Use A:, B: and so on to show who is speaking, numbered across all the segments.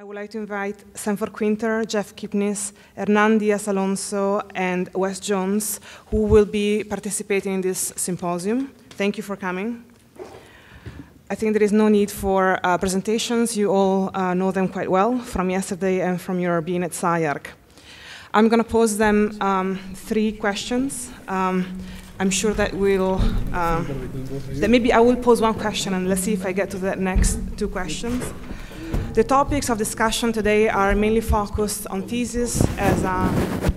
A: I would like to invite Sanford Kwinter, Jeff Kipnis, Hernan Diaz Alonso, and Wes Jones, who will be participating in this symposium. Thank you for coming. I think there is no need for uh, presentations. You all uh, know them quite well from yesterday and from your being at SCI-Arc. I'm going to pose them um, three questions. Um, I'm sure that we'll, uh, that maybe I will pose one question and let's see if I get to the next two questions. The topics of discussion today are mainly focused on thesis as a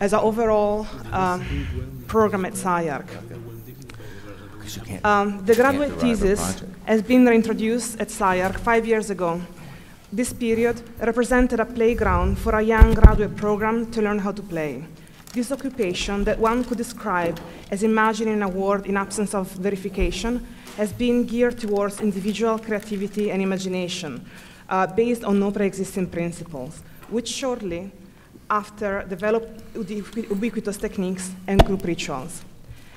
A: as an overall uh, program at SCI-Arc. Um, the graduate thesis has been reintroduced at SCI-Arc five years ago. This period represented a playground for a young graduate program to learn how to play. This occupation that one could describe as imagining a world in absence of verification has been geared towards individual creativity and imagination uh, based on no pre-existing principles, which shortly after developed ubiquitous techniques and group rituals.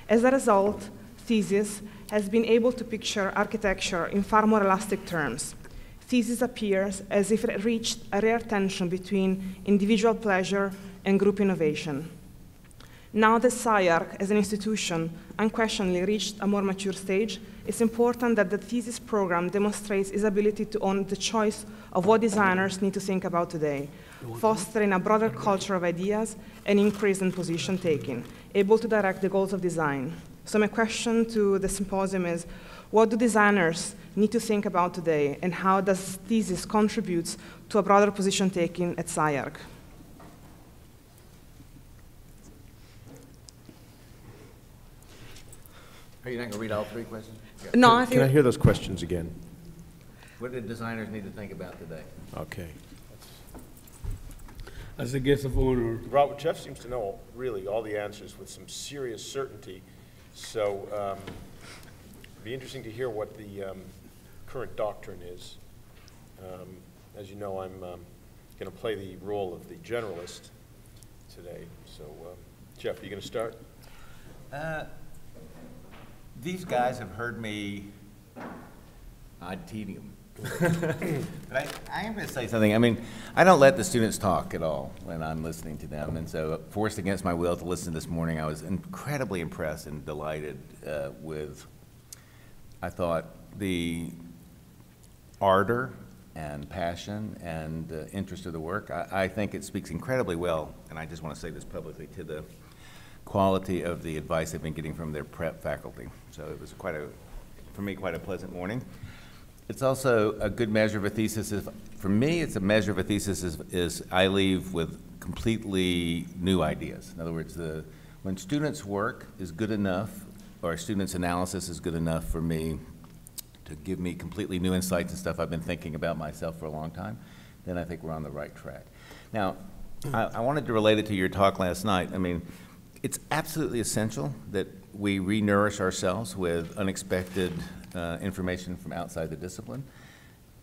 A: As a result, thesis has been able to picture architecture in far more elastic terms. Thesis appears as if it reached a rare tension between individual pleasure and group innovation. Now that SCI-Arc, as an institution, unquestionably reached a more mature stage, it's important that the thesis program demonstrates its ability to own the choice of what designers need to think about today, fostering a broader culture of ideas and increase in position taking, able to direct the goals of design. So my question to the symposium is, what do designers need to think about today, and how does thesis contribute to a broader position taking at SCI-Arc?
B: Are you not going to read all three questions?
A: No, I
C: Can I
A: think,
C: hear those questions again?
B: What do designers need to think about today?
C: Okay.
D: As a guest of honor,
C: Robert, Jeff seems to know really all the answers with some serious certainty, so um, it'd be interesting to hear what the um, current doctrine is. Um, As you know, I'm going to play the role of the generalist today, so um, Jeff, are you going to start?
B: Uh, These guys have heard me ad tedium. But I, I am going to say something. I mean, I don't let the students talk at all when I'm listening to them. And so, forced against my will to listen this morning, I was incredibly impressed and delighted uh, with, I thought, the ardor and passion and uh, interest of the work. I, I think it speaks incredibly well, and I just want to say this publicly, to the quality of the advice they've been getting from their prep faculty. So it was quite a, for me, quite a pleasant morning. It's also a good measure of a thesis. If, for me, it's a measure of a thesis is, is I leave with completely new ideas. In other words, the, when students' work is good enough, or a students' analysis is good enough for me to give me completely new insights and stuff I've been thinking about myself for a long time, then I think we're on the right track. Now, I, I wanted to relate it to your talk last night. I mean, it's absolutely essential that we re-nourish ourselves with unexpected uh, information from outside the discipline.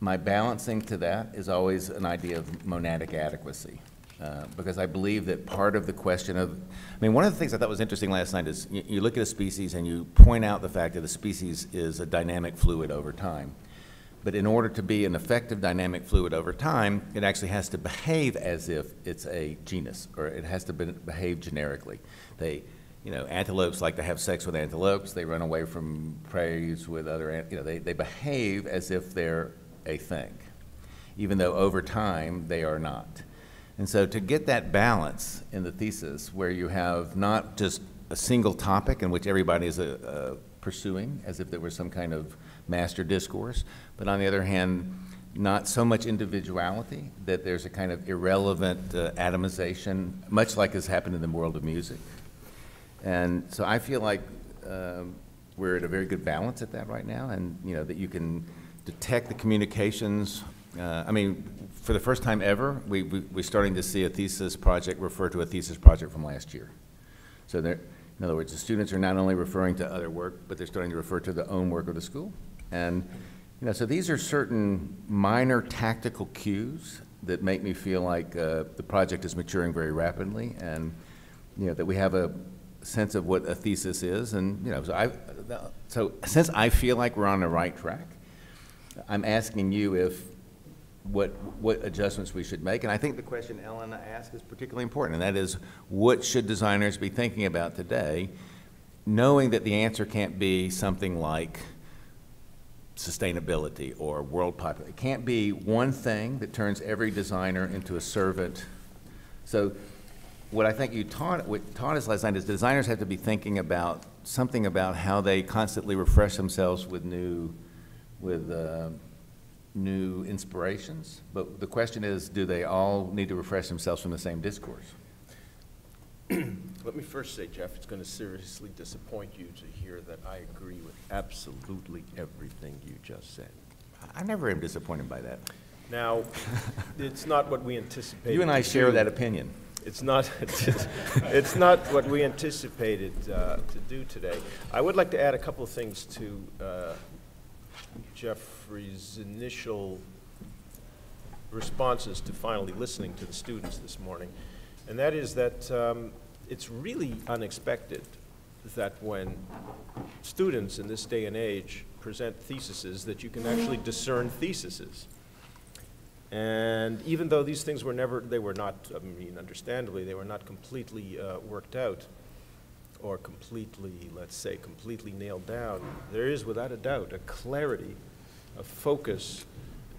B: My balancing to that is always an idea of monadic adequacy. Uh, because I believe that part of the question of, I mean, one of the things I thought was interesting last night is you, you look at a species and you point out the fact that the species is a dynamic fluid over time. But in order to be an effective dynamic fluid over time, it actually has to behave as if it's a genus, or it has to be, behave generically. They, you know, antelopes like to have sex with antelopes. They run away from prey with other, you know, they, they behave as if they're a thing, even though over time they are not. And so to get that balance in the thesis where you have not just a single topic in which everybody is uh, uh, pursuing as if there was some kind of master discourse, but on the other hand, not so much individuality that there's a kind of irrelevant uh, atomization, much like has happened in the world of music. And so I feel like um, we're at a very good balance at that right now, and you know that you can detect the communications. Uh, I mean, for the first time ever, we, we, we're starting to see a thesis project refer to a thesis project from last year. So there, in other words, the students are not only referring to other work, but they're starting to refer to the own work of the school. And you know, so these are certain minor tactical cues that make me feel like uh, the project is maturing very rapidly, and you know that we have a sense of what a thesis is. And you know, so I, so since I feel like we're on the right track, I'm asking you if what, what adjustments we should make. And I think the question Ellen asked is particularly important, and that is, what should designers be thinking about today, knowing that the answer can't be something like sustainability or world population. It can't be one thing that turns every designer into a servant. So what I think you taught, what taught us last night is designers have to be thinking about something about how they constantly refresh themselves with new, with uh, new inspirations. But the question is, do they all need to refresh themselves from the same discourse?
C: Let me first say, Jeff, it's going to seriously disappoint you to hear that I agree with absolutely everything you just said.
B: I never am disappointed by that.
C: Now, it's not what we anticipated.
B: You and I share
C: do.
B: that opinion.
C: It's not, it's not what we anticipated uh, to do today. I would like to add a couple of things to uh, Jeffrey's initial responses to finally listening to the students this morning. And that is that um, it's really unexpected that when students in this day and age present theses, that you can actually discern theses. And even though these things were never, they were not, I mean, understandably, they were not completely uh, worked out or completely, let's say, completely nailed down, there is without a doubt a clarity, a focus.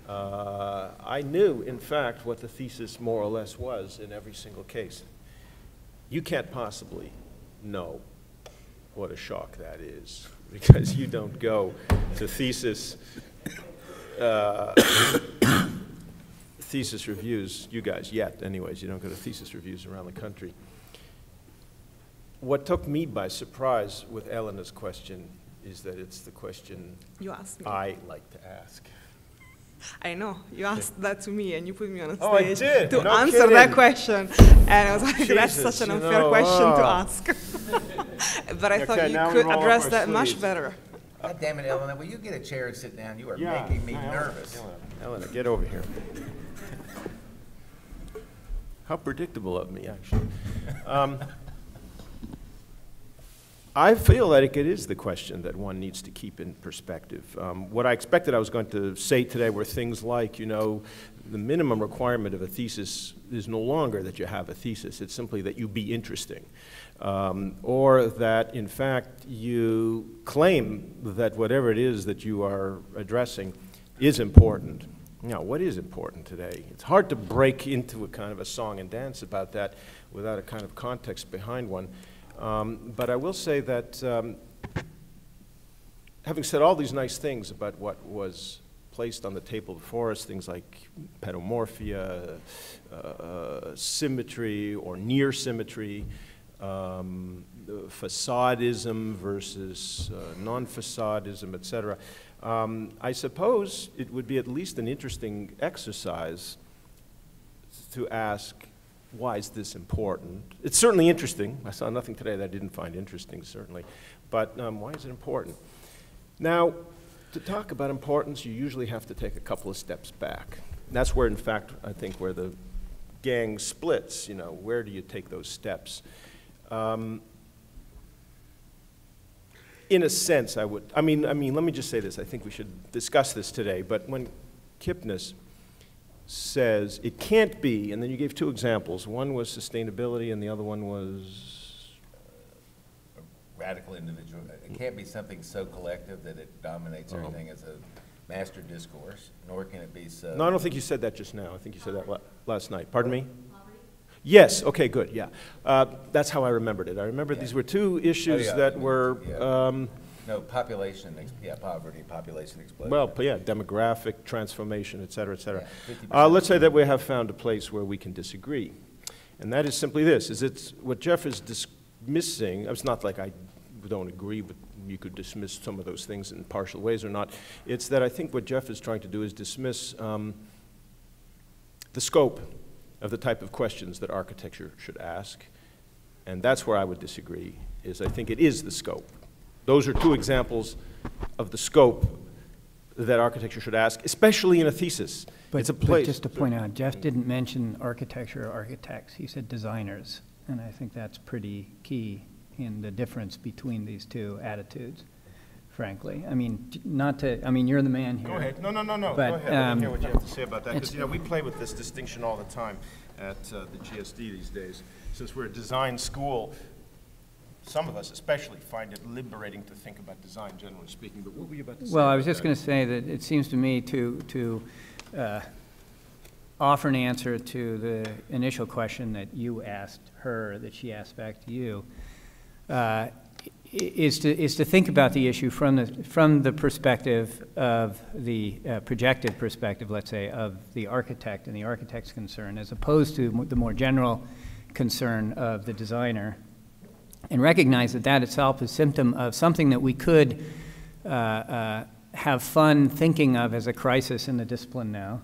C: Uh, I knew, in fact, what the thesis more or less was in every single case. You can't possibly know what a shock that is because you don't go to thesis. Uh, thesis reviews, you guys yet, anyways, you don't go to thesis reviews around the country. What took me by surprise with Elena's question is that it's the question
A: You asked me.
C: I like to ask.
A: I know. You asked that to me and you put me on a
C: Oh, I
A: stage
C: did?
A: to
C: No
A: answer that question. And I was like, that's such an
C: you
A: unfair
C: know,
A: question to
C: oh.
A: ask. but I thought you could address
C: our
A: that much better.
B: God damn it, Eleanor, will you get a chair and sit down? You are
C: Yeah.
B: making me
C: Elena,
B: nervous.
C: Elena, Elena, get over here. How predictable of me, actually. Um, I feel that it is the question that one needs to keep in perspective. Um, what I expected I was going to say today were things like, you know, the minimum requirement of a thesis is no longer that you have a thesis, it's simply that you be interesting. Um, or that, in fact, you claim that whatever it is that you are addressing is important. Now, what is important today? It's hard to break into a kind of a song and dance about that without a kind of context behind one. Um, but I will say that um, having said all these nice things about what was placed on the table before us, things like pedomorphia, uh, uh, symmetry or near symmetry, um, facadism versus uh, non-facadism, et cetera. Um, I suppose it would be at least an interesting exercise to ask, why is this important? It's certainly interesting. I saw nothing today that I didn't find interesting, certainly. But um, why is it important? Now, to talk about importance, you usually have to take a couple of steps back. That's where, in fact, I think where the gang splits. You know, where do you take those steps? Um, in a sense, I would. I mean, I mean, let me just say this. I think we should discuss this today. But when Kipnis says it can't be, and then you gave two examples. One was sustainability, and the other one was
B: Radical individual, it can't be something so collective that it dominates
C: Oh.
B: everything as a master discourse, nor can it be so.
C: No, I don't think you said that just now. I think you said that la- last night. Pardon me? Yes, okay, good, yeah. Uh, That's how I remembered it. I remembered these were two issues
B: yeah,
C: that were,
B: yeah.
C: um,
B: No, population, ex- yeah, poverty, population explosion.
C: well, yeah, demographic transformation, et cetera, et cetera.
B: Yeah, 50%.
C: Uh, Let's say that we have found a place where we can disagree. And that is simply this, is it's, what Jeff is dismissing, it's not like I don't agree with, you could dismiss some of those things in partial ways or not. It's that I think what Jeff is trying to do is dismiss um, the scope of the type of questions that architecture should ask. And that's where I would disagree, is I think it is the scope. Those are two examples of the scope that architecture should ask, especially in a thesis.
D: But,
C: It's a
D: but just to point out, Jeff didn't mention architecture or architects, he said designers. And I think that's pretty key in the difference between these two attitudes. Frankly. I mean, not to, I mean, you're the man here.
C: Go ahead. No, no, no, no.
D: But,
C: Go ahead.
D: Um,
C: me hear what you have to say about that. Because, you know, we play with this distinction all the time at uh, the GSD these days. Since we're a design school, some of us especially find it liberating to think about design, generally speaking. But what were you about to say?
D: Well, I was just going to say that it seems to me to, to uh, offer an answer to the initial question that you asked her, that she asked back to you, uh, i- is to, is to think about the issue from the, from the perspective of the uh, projected perspective, let's say, of the architect and the architect's concern, as opposed to the more general concern of the designer and recognize that that itself is symptom of something that we could uh, uh, have fun thinking of as a crisis in the discipline now,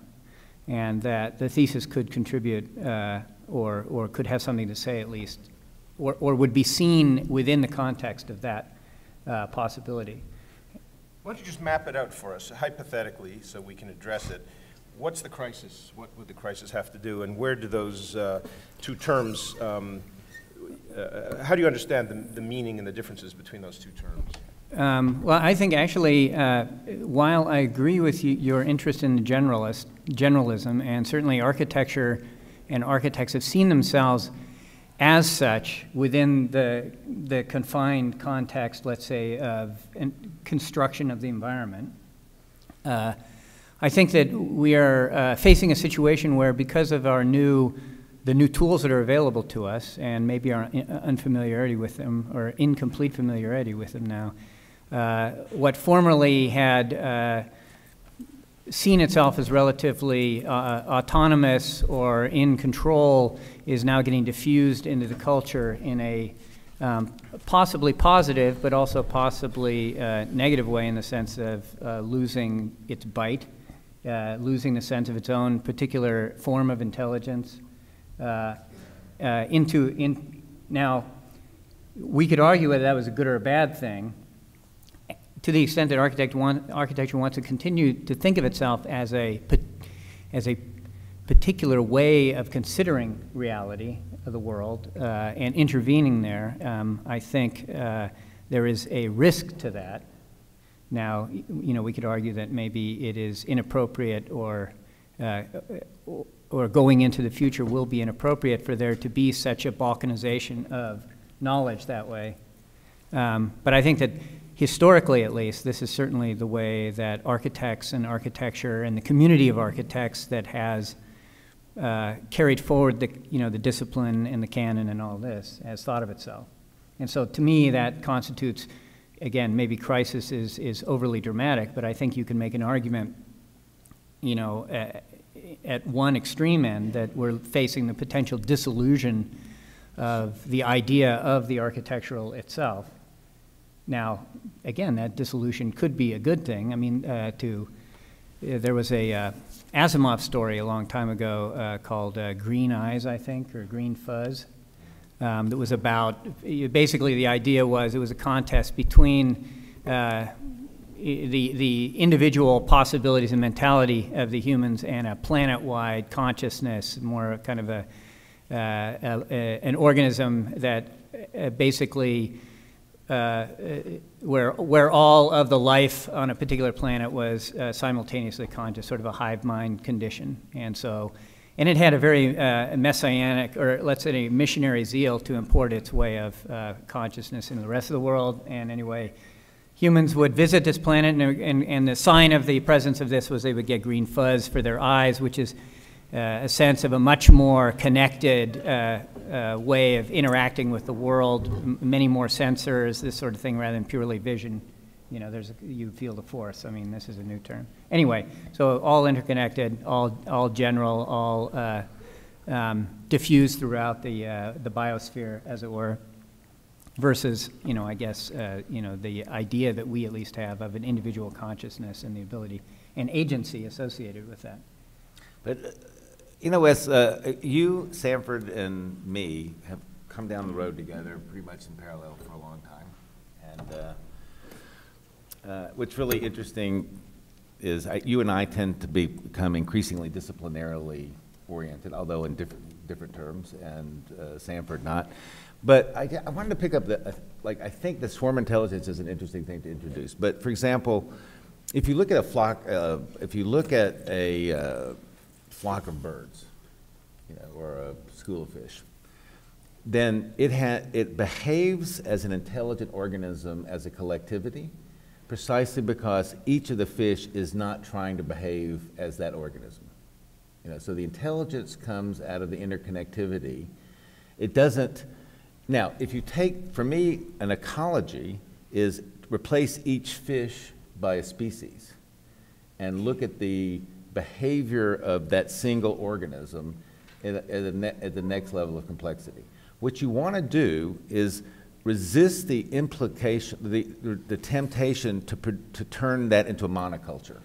D: and that the thesis could contribute uh, or, or could have something to say at least, or, or would be seen within the context of that uh, possibility.
C: Why don't you just map it out for us hypothetically so we can address it? What's the crisis? What would the crisis have to do? And where do those uh, two terms, um, uh, how do you understand the, the meaning and the differences between those two terms?
D: Um, Well, I think actually, uh, while I agree with you, your interest in the generalist, generalism, and certainly architecture and architects have seen themselves as such within the, the confined context, let's say, of construction of the environment, uh, I think that we are uh, facing a situation where because of our new, the new tools that are available to us, and maybe our in- unfamiliarity with them, or incomplete familiarity with them now, uh, what formerly had uh, seen itself as relatively uh, autonomous or in control is now getting diffused into the culture in a um, possibly positive, but also possibly uh, negative way in the sense of uh, losing its bite, uh, losing the sense of its own particular form of intelligence. Uh, uh, into in now, we could argue whether that was a good or a bad thing to the extent that architect want, architecture wants to continue to think of itself as a, as a particular way of considering reality of the world uh, and intervening there, um, I think uh, there is a risk to that. Now, you know, we could argue that maybe it is inappropriate or, uh, or- going into the future will be inappropriate for there to be such a balkanization of knowledge that way. Um, But I think that historically, at least, this is certainly the way that architects and architecture and the community of architects that has uh, carried forward the, you know, the discipline and the canon and all this has thought of itself. And so to me, that constitutes, again, maybe crisis is, is overly dramatic, but I think you can make an argument, you know, a- at one extreme end that we're facing the potential disillusion of the idea of the architectural itself. Now, again, that dissolution could be a good thing. I mean, uh, to uh, there was a uh, Asimov story a long time ago uh, called uh, Green Eyes, I think, or Green Fuzz, um, that was about basically the idea was it was a contest between uh, the the individual possibilities and mentality of the humans and a planet-wide consciousness, more kind of a, a, a an organism that basically uh, uh, where, where all of the life on a particular planet was uh, simultaneously conscious, sort of a hive mind condition. And so, and it had a very uh, messianic, or let's say missionary zeal to import its way of uh, consciousness into the rest of the world. And anyway, humans would visit this planet, and, and, and the sign of the presence of this was they would get green fuzz for their eyes, which is a sense of a much more connected uh, uh, way of interacting with the world, many more sensors, this sort of thing, rather than purely vision. You know, there's a, you feel the force. I mean, this is a new term. Anyway, so all interconnected, all all general, all uh, um, diffused throughout the uh, the biosphere, as it were. Versus, you know, I guess, uh, you know, the idea that we at least have of an individual consciousness and the ability and agency associated with that.
B: But, uh, you know, Wes, uh, you, Sanford, and me have come down the road together pretty much in parallel for a long time. And uh, uh, what's really interesting is I- you and I tend to be- become increasingly disciplinarily oriented, although in different, different terms, and uh, Sanford not. But I, I wanted to pick up the, uh, like, I think the swarm intelligence is an interesting thing to introduce. But for example, if you look at a flock, uh, if you look at a flock of birds, you know, or a school of fish, then it, it behaves as an intelligent organism as a collectivity precisely because each of the fish is not trying to behave as that organism. You know, so the intelligence comes out of the interconnectivity. It doesn't, now, if you take, for me, an ecology is replace each fish by a species and look at the behavior of that single organism at, at, at the next level of complexity. What you want to do is resist the implication, the, the temptation to, to turn that into a monoculture.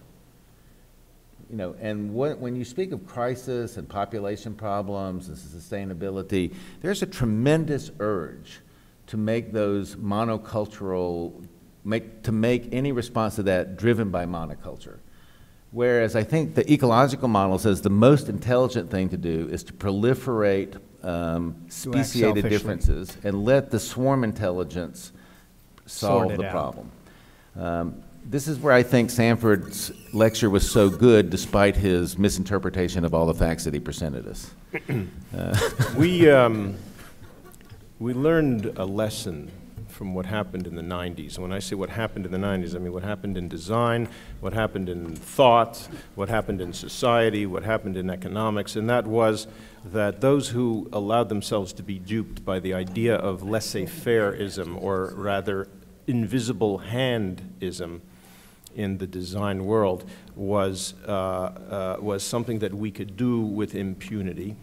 B: You know, and what, when you speak of crisis and population problems and sustainability, there's a tremendous urge to make those monocultural, make, to make any response to that driven by monoculture. Whereas I think the ecological model says the most intelligent thing to do is to proliferate um, speciated differences and let the swarm intelligence solve the out. problem. Um, this is where I think Sanford's lecture was so good despite his misinterpretation of all the facts that he presented us.
C: uh. we, um, we learned a lesson from what happened in the 90s. When I say what happened in the 90s, I mean what happened in design, what happened in thought, what happened in society, what happened in economics, and that was that those who allowed themselves to be duped by the idea of laissez-faireism, or rather invisible handism in the design world, was, uh, uh, was something that we could do with impunity.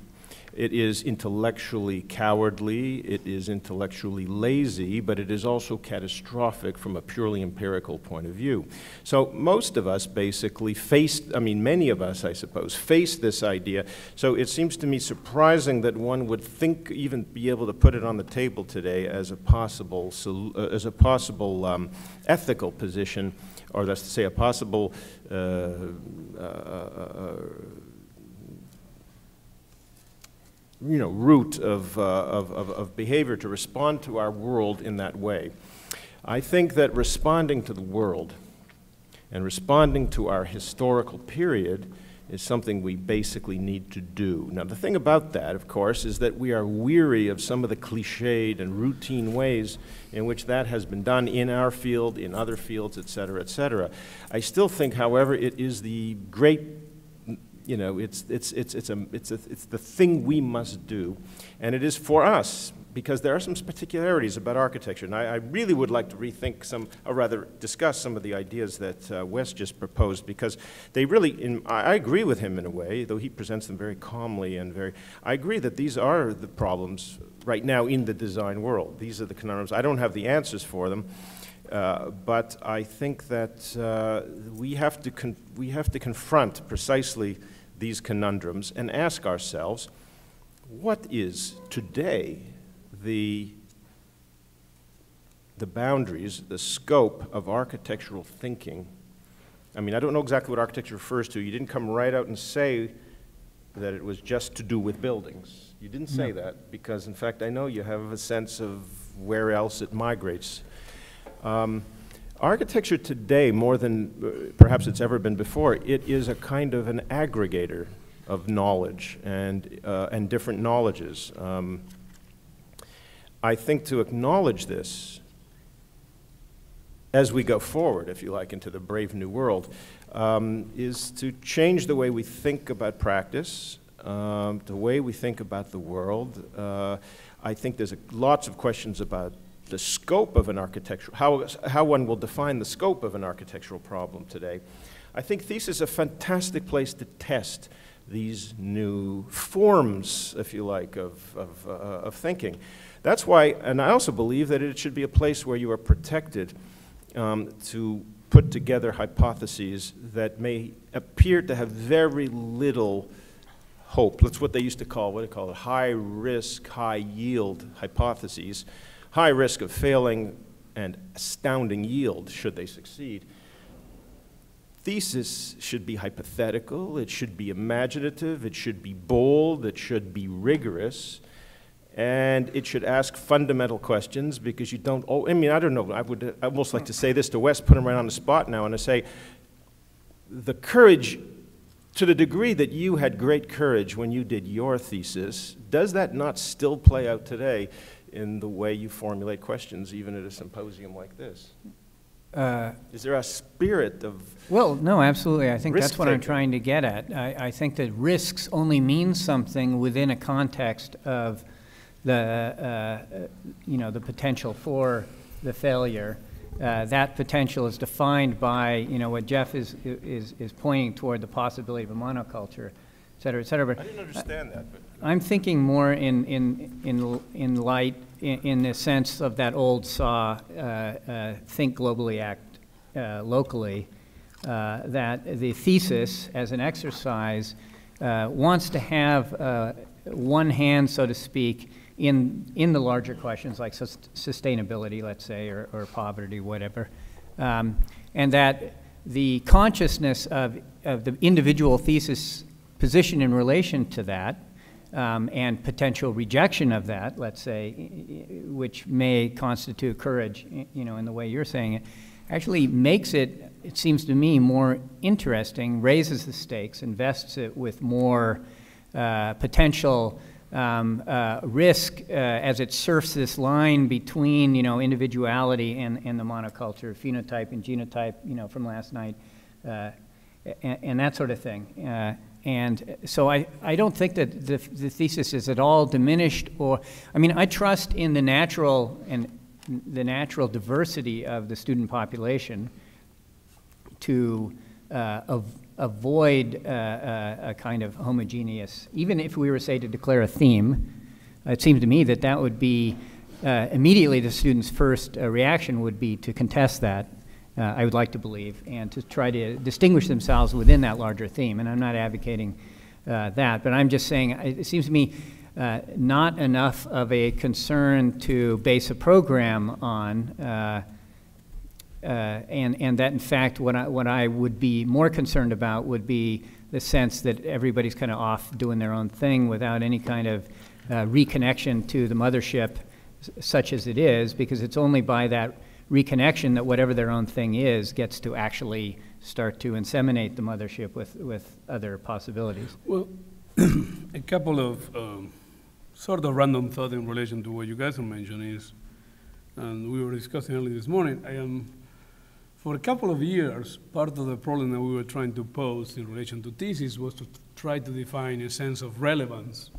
C: It is intellectually cowardly, it is intellectually lazy, but it is also catastrophic from a purely empirical point of view. So most of us basically faced, I mean, many of us, I suppose, faced this idea. So it seems to me surprising that one would think, even be able to put it on the table today as a possible, uh, as a possible um, ethical position, or that's to say, a possible uh, uh, uh you know, root of, uh, of, of, of behavior to respond to our world in that way. I think that responding to the world and responding to our historical period is something we basically need to do. Now, the thing about that, of course, is that we are weary of some of the cliched and routine ways in which that has been done in our field, in other fields, et cetera, et cetera. I still think, however, it is the great you know, it's, it's, it's, it's, a, it's, a, it's the thing we must do. And it is for us, because there are some particularities about architecture. And I, I really would like to rethink some, or rather discuss some of the ideas that uh, Wes just proposed, because they really, in, I, I agree with him in a way, though he presents them very calmly and very, I agree that these are the problems right now in the design world. These are the conundrums. I don't have the answers for them. Uh, but I think that uh, we, have to we have to confront precisely these conundrums and ask ourselves what is today the, the boundaries, the scope of architectural thinking? I mean, I don't know exactly what architecture refers to. You didn't come right out and say that it was just to do with buildings. You didn't say no. that because, in fact, I know you have a sense of where else it migrates. Um, Architecture today, more than uh, perhaps it's ever been before, it is a kind of an aggregator of knowledge and, uh, and different knowledges. Um, I think to acknowledge this as we go forward, if you like, into the brave new world, um, is to change the way we think about practice, um, the way we think about the world. Uh, I think there's a, lots of questions about the scope of an architectural, how, how one will define the scope of an architectural problem today, I think thesis is a fantastic place to test these new forms, if you like, of, of, uh, of thinking. That's why, and I also believe that it should be a place where you are protected um, to put together hypotheses that may appear to have very little hope. That's what they used to call, what do they call it, high risk, high yield hypotheses high risk of failing and astounding yield should they succeed. thesis should be hypothetical, it should be imaginative, it should be bold, it should be rigorous, and it should ask fundamental questions because you don't, oh, I mean, I don't know, I would almost like to say this to Wes, put him right on the spot now, and to say, the courage, to the degree that you had great courage when you did your thesis, does that not still play out today in the way you formulate questions, even at a symposium like this?
D: Uh,
C: Is there a spirit of
D: Well, no, absolutely. I think that's what I'm trying to get at. I, I think that risks only mean something within a context of the, uh, you know, the potential for the failure. Uh, That potential is defined by, you know, what Jeff is, is, is pointing toward, the possibility of a monoculture, et cetera, et cetera. But
C: I didn't understand that, but.
D: I'm thinking more in, in, in, in light, in, in the sense of that old saw, uh, uh, think globally, act uh, locally, uh, that the thesis as an exercise uh, wants to have one hand, so to speak, in, in the larger questions like sus- sustainability, let's say, or, or poverty, whatever. Um, and that the consciousness of, of the individual thesis position in relation to that um, and potential rejection of that, let's say, which may constitute courage, you know, in the way you're saying it, actually makes it, it seems to me, more interesting, raises the stakes, invests it with more uh, potential um, uh, risk uh, as it surfs this line between, you know, individuality and, and the monoculture, phenotype and genotype, you know, from last night, uh, and, and that sort of thing. And so I, I don't think that the, the thesis is at all diminished or, I mean, I trust in the natural and the natural diversity of the student population to uh, av- avoid uh, uh, a kind of homogeneous, even if we were, say, to declare a theme, it seems to me that that would be, uh, immediately the student's first uh, reaction would be to contest that, uh, I would like to believe, and to try to distinguish themselves within that larger theme. And I'm not advocating uh, that, but I'm just saying it seems to me uh, not enough of a concern to base a program on. Uh, uh, and, and that in fact, what I, what I would be more concerned about would be the sense that everybody's kind of off doing their own thing without any kind of uh, reconnection to the mothership, such as it is, because it's only by that reconnection that whatever their own thing is gets to actually start to inseminate the mothership with, with other possibilities.
E: Well, a couple of um, sort of random thought in relation to what you guys are mentioning is, and we were discussing earlier this morning, I am, for a couple of years, part of the problem that we were trying to pose in relation to thesis was to try to define a sense of relevance,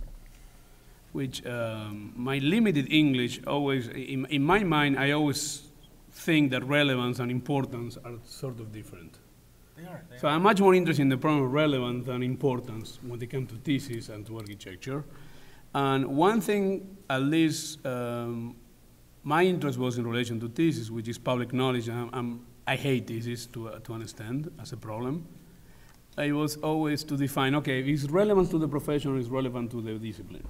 E: which um, my limited English always, in, in my mind, I always think that relevance and importance are sort of different. They are. They so I'm much more interested in the problem of relevance than importance when it comes to thesis and to architecture. And one thing, at least, um, my interest was in relation to thesis, which is public knowledge. I'm, I'm, I hate thesis to, uh, to understand as a problem. It was always to define, okay, is relevant to the profession, is relevant to the discipline,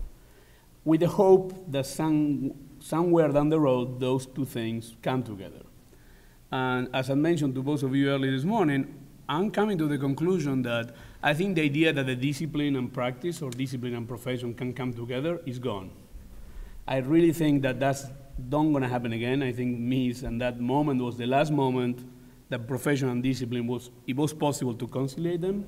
E: with the hope that some, somewhere down the road, those two things come together. And as I mentioned to both of you earlier this morning, I'm coming to the conclusion that I think the idea that the discipline and practice or discipline and profession can come together is gone. I really think that that's not going to happen again. I think Mies and that moment was the last moment that profession and discipline was, it was possible to conciliate them.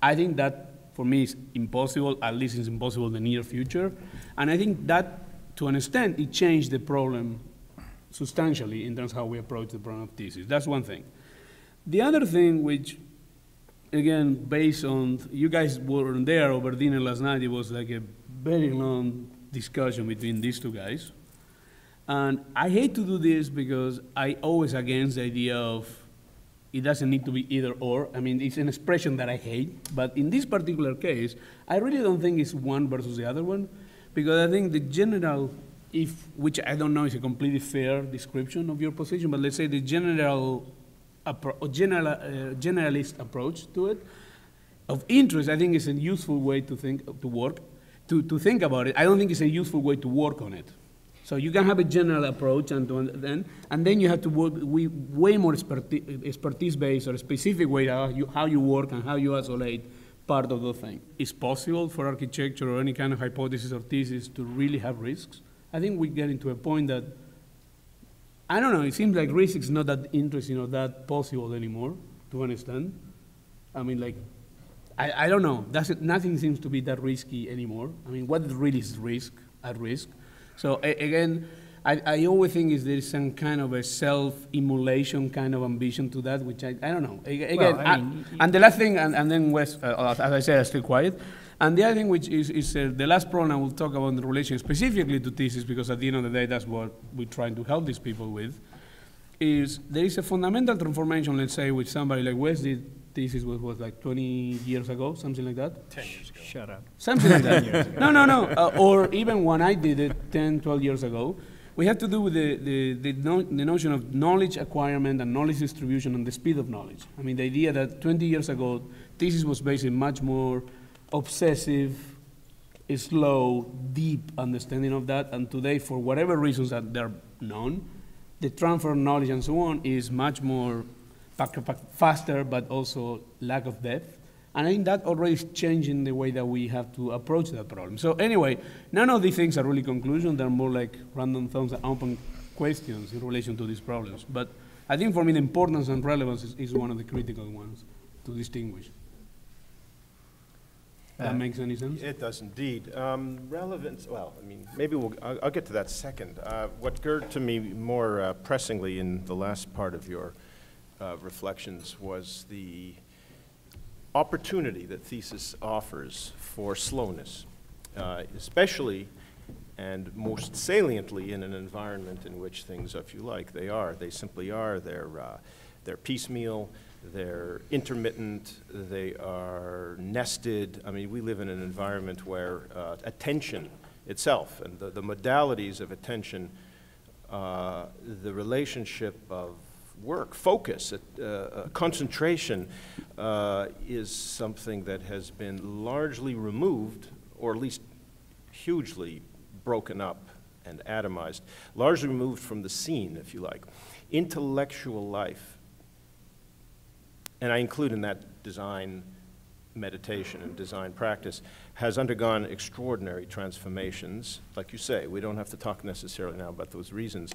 E: I think that for me is impossible, at least it's impossible in the near future. And I think that, to an extent, it changed the problem substantially in terms of how we approach the problem of thesis. That's one thing. The other thing, which, again, based on, you guys weren't there over dinner last night, it was like a very long discussion between these two guys. And I hate to do this because I always against the idea of it doesn't need to be either or. I mean, it's an expression that I hate, but in this particular case, I really don't think it's one versus the other one, because I think the general, if which I don't know is a completely fair description of your position, but let's say the general, general uh, generalist approach to it, of interest, I think is a useful way to think to work, to, to think about it. I don't think it's a useful way to work on it. So you can have a general approach and then, and then you have to work we, way more experti- expertise-based or specific way how you, how you work and how you isolate part of the thing. It's possible for architecture or any kind of hypothesis or thesis to really have risks. I think we get into a point that, I don't know, it seems like risk is not that interesting or that possible anymore, to understand. I mean, like, I, I don't know. That's it, nothing seems to be that risky anymore. I mean, what really is risk at risk? So a, again, I, I always think is there is some kind of a self-immolation kind of ambition to that, which I, I don't know. Again,
D: Well, I
E: I-
D: mean, y-
E: and the last thing, and, and then Wes, uh, as I said, I stay quiet. And the other thing, which is, is uh, the last problem I will talk about in the relation specifically to thesis, because at the end of the day, that's what we're trying to help these people with, is there is a fundamental transformation, let's say, which somebody like Wes did thesis was, was like 20 years ago, something like that.
C: Ten years ago.
D: Shut up.
E: Something like that. No, no, no. Uh, or even when I did it 10, 12 years ago, we have to do with the, the, the, no, the notion of knowledge acquirement and knowledge distribution and the speed of knowledge. I mean, the idea that 20 years ago, thesis was based in much more obsessive, slow, deep understanding of that, and today, for whatever reasons that they're known, the transfer of knowledge and so on is much more faster, but also lack of depth. And I think that already is changing the way that we have to approach that problem. So anyway, none of these things are really conclusions. They're more like random thoughts and open questions in relation to these problems. But I think for me, the importance and relevance is, is one of the critical ones to distinguish.
D: Uh,
E: That makes any sense?
C: It does indeed. Um, relevance, well, I mean, maybe we'll, I'll, I'll get to that second. Uh, what occurred to me more uh, pressingly in the last part of your uh, reflections was the opportunity that thesis offers for slowness, uh, especially and most saliently in an environment in which things, if you like, they are. They simply are. They're, uh, they're piecemeal, they're intermittent, they are nested. I mean, we live in an environment where uh, attention itself and the, the modalities of attention, uh, the relationship of work, focus, uh, uh, concentration uh, is something that has been largely removed, or at least hugely broken up and atomized, largely removed from the scene, if you like. Intellectual life, and I include in that design meditation and design practice, has undergone extraordinary transformations. Like you say, we don't have to talk necessarily now about those reasons.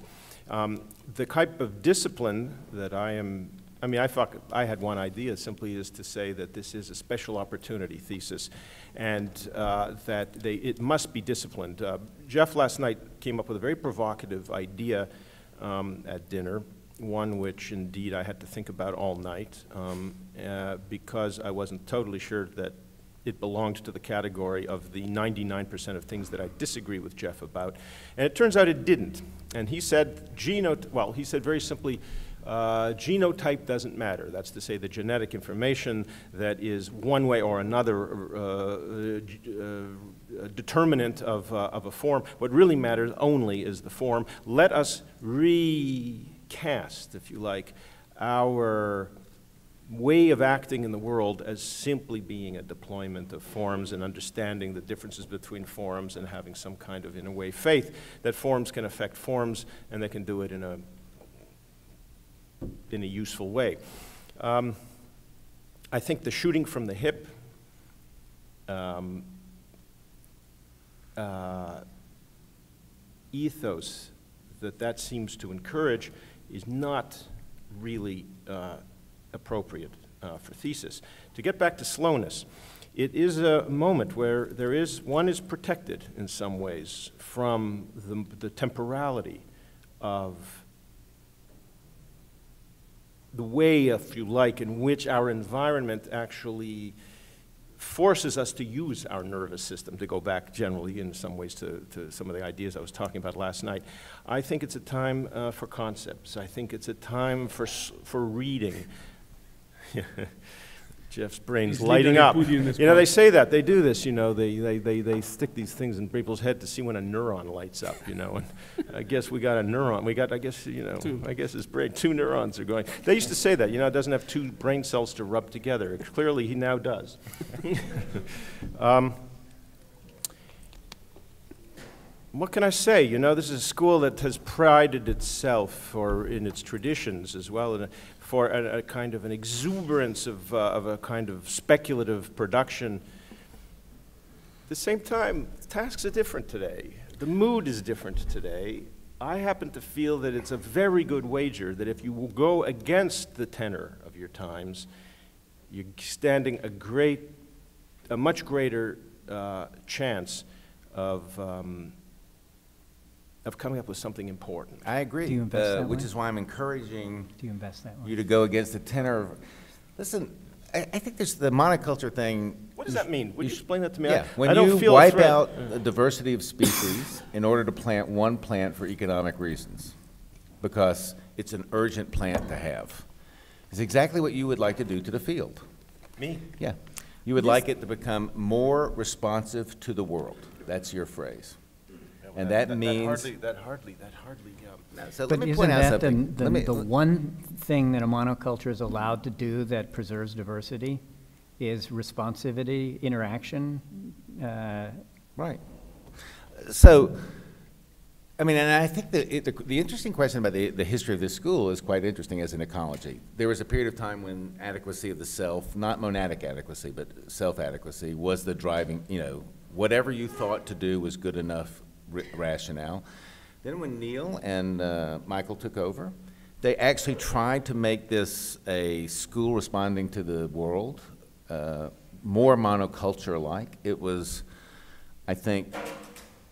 C: Um, the type of discipline that I am, I mean, I thought I had one idea simply is to say that this is a special opportunity thesis and uh, that they, it must be disciplined. Uh, Jeff last night came up with a very provocative idea um, at dinner one which indeed I had to think about all night um, uh, because I wasn't totally sure that it belonged to the category of the 99% of things that I disagree with Jeff about. And it turns out it didn't. And he said, geno well, he said very simply, uh, genotype doesn't matter. That's to say, the genetic information that is one way or another uh, uh, determinant of, uh, of a form. What really matters only is the form. Let us recast, if you like, our way of acting in the world as simply being a deployment of forms and understanding the differences between forms and having some kind of, in a way, faith that forms can affect forms and they can do it in a, in a useful way. Um, I think the shooting from the hip um, uh, ethos that that seems to encourage is not really uh, appropriate uh, for thesis. To get back to slowness, it is a moment where there is, one is protected in some ways from the, the temporality of the way, if you like, in which our environment actually forces us to use our nervous system, to go back generally in some ways to, to some of the ideas I was talking about last night. I think it's a time uh, for concepts. I think it's a time for, for reading. Jeff's brain's
E: He's
C: lighting up.
E: you
C: know, they say that. They do this, you know. They, they, they, they stick these things in people's head to see when a neuron lights up, you know. And I guess we got a neuron. We got, I guess, you know,
E: Two.
C: I guess his brain, two neurons are going. They used to say that, you know, it doesn't have two brain cells to rub together. Clearly, he now does. um, What can I say? You know, this is a school that has prided itself for, in its traditions as well, and for a, a kind of an exuberance of, uh, of a kind of speculative production. At the same time, tasks are different today. The mood is different today. I happen to feel that it's a very good wager that if you will go against the tenor of your times, you're standing a great, a much greater uh, chance of, um, of coming up with something important.
B: I agree,
D: Do you invest
B: uh,
D: that
B: which
D: way?
B: is why I'm encouraging
D: Do you invest that
B: you to go against the tenor. of- Listen, I, I think there's the monoculture thing.
C: What does that mean? Would you
B: sh-
C: explain that to me? I-
B: Yeah,
C: I
B: when
C: don't
B: you
C: feel
B: wipe
C: threat.
B: out the diversity of species in order to plant one plant for economic reasons, because it's an urgent plant to have, is exactly what you would like to do to the field.
C: Me?
B: Yeah. You would like it to become more responsive to the world. That's your phrase. And that means.
C: That hardly, that hardly, that hardly,
B: Now, So let
D: But
B: me
D: isn't
B: point out
D: that the,
B: something.
D: the,
B: Let me-
D: the one thing that a monoculture is allowed to do that preserves diversity is responsivity, interaction? Uh,
B: Right. So, I mean, and I think that it, the, the interesting question about the, the history of this school is quite interesting as an ecology. There was a period of time when adequacy of the self, not monadic adequacy, but self-adequacy, was the driving, you know, whatever you thought to do was good enough r- rationale. Then when Neil and uh, Michael took over, they actually tried to make this a school responding to the world, uh, more monoculture-like. It was, I think,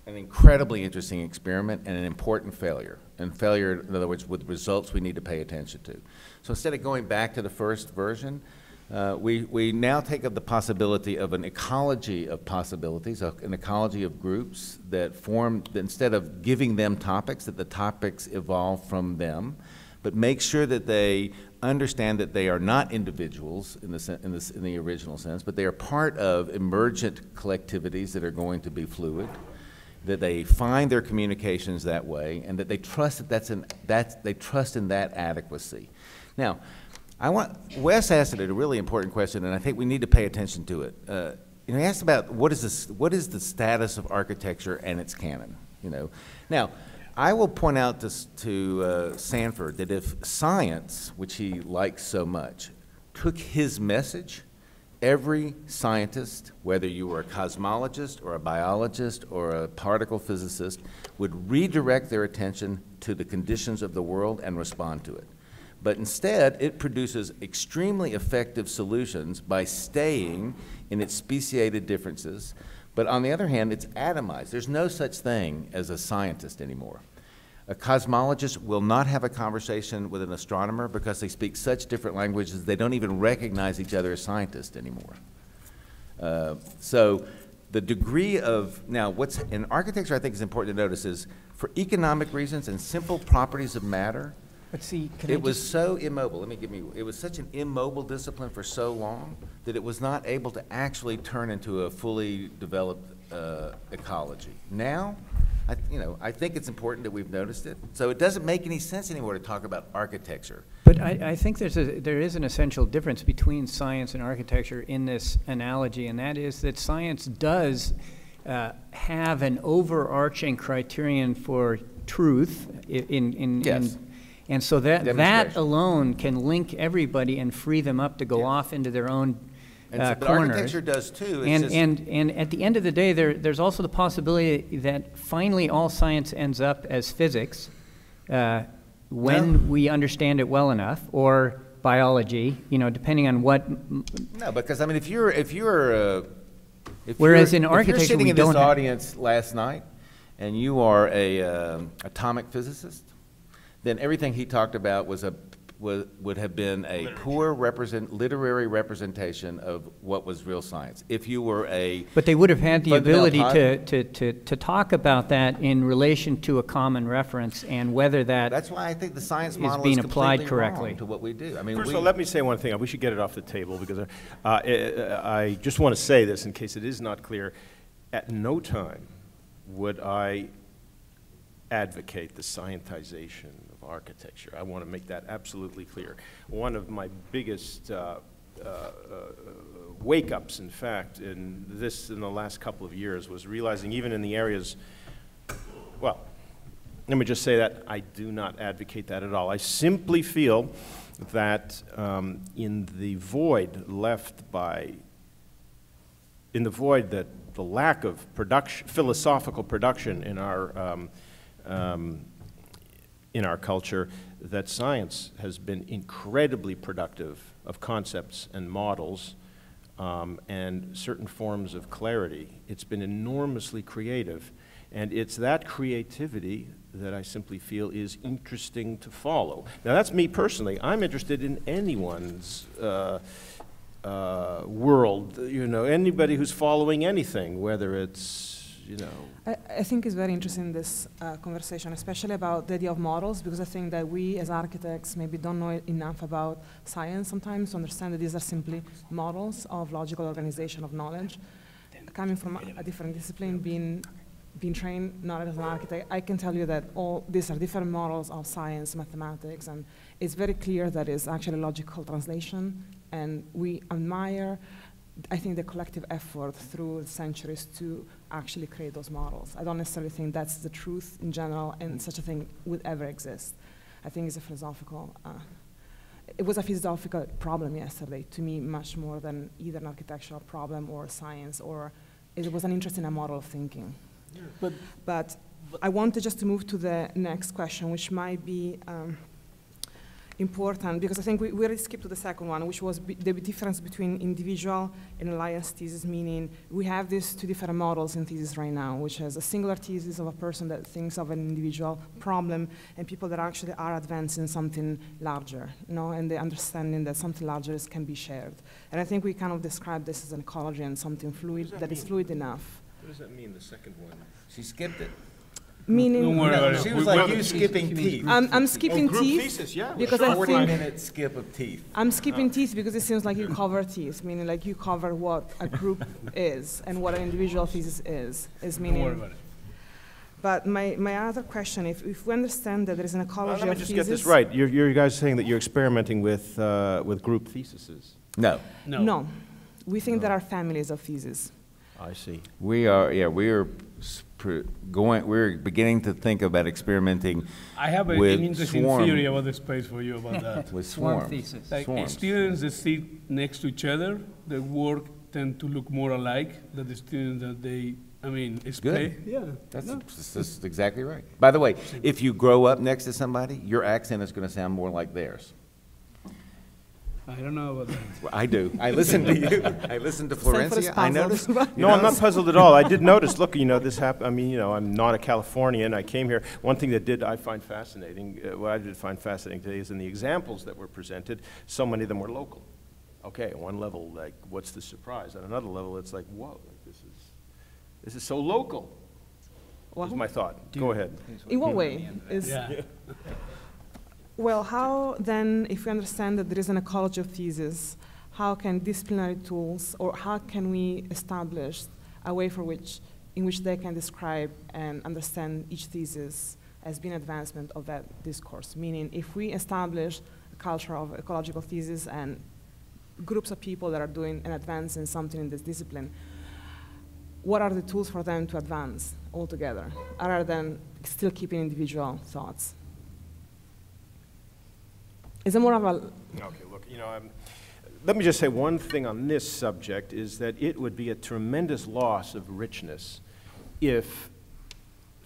B: an incredibly interesting experiment and an important failure. And failure, in other words, with results we need to pay attention to. So instead of going back to the first version, uh, we, we now take up the possibility of an ecology of possibilities, an ecology of groups that form, instead of giving them topics, that the topics evolve from them, but make sure that they understand that they are not individuals in the, in the, in the original sense, but they are part of emergent collectivities that are going to be fluid, that they find their communications that way, and that they trust that that's an, that's, they trust in that adequacy. Now, I want, Wes asked it a really important question, and I think we need to pay attention to it. Uh, you know, he asked about what is this, what is the status of architecture and its canon, you know? Now, I will point out this to uh, Sanford that if science, which he likes so much, took his message, every scientist, whether you were a cosmologist or a biologist or a particle physicist, would redirect their attention to the conditions of the world and respond to it. But instead, it produces extremely effective solutions by staying in its speciated differences. But on the other hand, it's atomized. There's no such thing as a scientist anymore. A cosmologist will not have a conversation with an astronomer because they speak such different languages they don't even recognize each other as scientists anymore. Uh, so the degree of, now what's, in architecture I think is important to notice is for economic reasons and simple properties of matter,
D: But see, can I
B: it was
D: just-
B: so immobile, let me give you, it was such an immobile discipline for so long that it was not able to actually turn into a fully developed uh, ecology. Now, I, you know, I think it's important that we've noticed it. So it doesn't make any sense anymore to talk about architecture.
D: But I, I think there's a, there is an essential difference between science and architecture in this analogy, and that is that science does uh, have an overarching criterion for truth i- in, in, in-
B: Yes.
D: And so that, that alone can link everybody and free them up to go
B: Yeah.
D: off into their own
B: And
D: uh,
B: so- but
D: corners.
B: architecture does too. It's
D: And,
B: just-
D: and, and at the end of the day, there, there's also the possibility that finally all science ends up as physics uh, when
B: No.
D: we understand it well enough, or biology, you know, depending on what.
B: No, because I mean, if you're, if you're, uh, if
D: Whereas
B: you're-
D: in
B: if you're
D: architecture,
B: sitting
D: we
B: in this audience last night, and you are a um, atomic physicist, then everything he talked about was a was, would have been a poor represent literary representation of what was real science. If you were a
D: But they would have had the ability to, to, to, to talk about that in relation to a common reference and whether that.
B: that's why I think the science model is
D: being
B: is
D: applied correctly.
B: wrong to what we do. I mean,
C: First
B: we,
C: of all, let me say one thing. We should get it off the table because uh, I, I just want to say this in case it is not clear. At no time would I advocate the scientization of architecture. I want to make that absolutely clear. One of my biggest uh, uh, uh, wake-ups, in fact, in this in the last couple of years was realizing even in the areas well, let me just say that I do not advocate that at all. I simply feel that um, in the void left by, in the void that the lack of production, philosophical production in our, um, um, in our culture, that science has been incredibly productive of concepts and models um, and certain forms of clarity. It's been enormously creative. And it's that creativity that I simply feel is interesting to follow. Now, that's me personally. I'm interested in anyone's uh, uh, world, you know, anybody who's following anything, whether it's, you know.
A: I, I think it's very interesting this uh, conversation, especially about the idea of models, because I think that we as architects maybe don't know enough about science sometimes to understand that these are simply models of logical organization of knowledge. Coming from a, a different discipline, being being trained not as an architect, I can tell you that all these are different models of science, mathematics, and it's very clear that it's actually logical translation, and we admire, I think, the collective effort through the centuries to actually create those models. I don't necessarily think that's the truth in general, and such a thing would ever exist. I think it's a philosophical, uh, it was a philosophical problem yesterday, to me, much more than either an architectural problem or science, or it was an interest in a model of thinking.
E: But
A: But I wanted just to move to the next question, which might be um, important, because I think we, we already skipped to the second one, which was the difference between individual and alliance thesis, meaning we have these two different models in thesis right now, which has a singular thesis of a person that thinks of an individual problem, and people that actually are advancing something larger, you know, and the understanding that something larger is, can be shared. And I think we kind of describe this as an ecology and something fluid,
C: that
A: that is fluid enough.
C: What does that mean, the second one?
B: She skipped it.
A: Meaning,
E: Don't worry
B: No,
E: about it.
B: She was
E: we-
B: like you skipping teeth.
A: I'm, I'm skipping
C: Oh, group
A: teeth.
C: thesis, yeah.
A: because I think
B: Forty-minute skip of teeth.
A: I'm skipping teeth because it seems like you cover teeth, meaning like you cover what a group is and what an individual thesis is, is
E: Don't worry
A: meaning.
E: about it.
A: But my, my other question, if, if we understand that there is an
C: Well,
A: ecology
C: Let me
A: of
C: just get this
A: thesis.
C: right. You're, you're guys saying that you're experimenting with, uh, with group theses?
B: No,
E: No.
A: No, we think there are families of theses.
C: I see.
B: we are, yeah, we are s- pr- going, we're beginning to think about experimenting
E: I have a-
B: with
E: an interesting
B: swarm.
E: theory about the space for you about that.
B: with
D: Swarm
B: swarms.
D: thesis.
E: Like
B: Swarms.
E: students that sit next to each other, their work tend to look more alike than the students that they, I mean, it's
B: good.
E: play. Yeah.
B: That's,
E: no.
B: that's that's exactly right. By the way, if you grow up next to somebody, your accent is gonna sound more like theirs.
E: I don't know about that.
B: Well, I do. I listen to you. I listen to Florencia. I notice.
C: No, I'm not puzzled at all. I did notice, look, you know, this happened, I mean, you know, I'm not a Californian. I came here. One thing that did I find fascinating, uh, what I did find fascinating today is in the examples that were presented, so many of them were local. Okay, at one level, like, what's the surprise? At another level, it's like, whoa, like, this is, this is so local, was my thought. Go ahead.
A: In what way? Is,
E: Yeah.
A: Well, how then, if we understand that there is an ecology of thesis, how can disciplinary tools, or how can we establish a way for which, in which they can describe and understand each thesis as being advancement of that discourse? Meaning, if we establish a culture of ecological thesis and groups of people that are doing and advancing something in this discipline, what are the tools for them to advance altogether, other than still keeping individual thoughts? Is it more of a
C: Okay, look, you know, um, let me just say one thing on this subject is that it would be a tremendous loss of richness if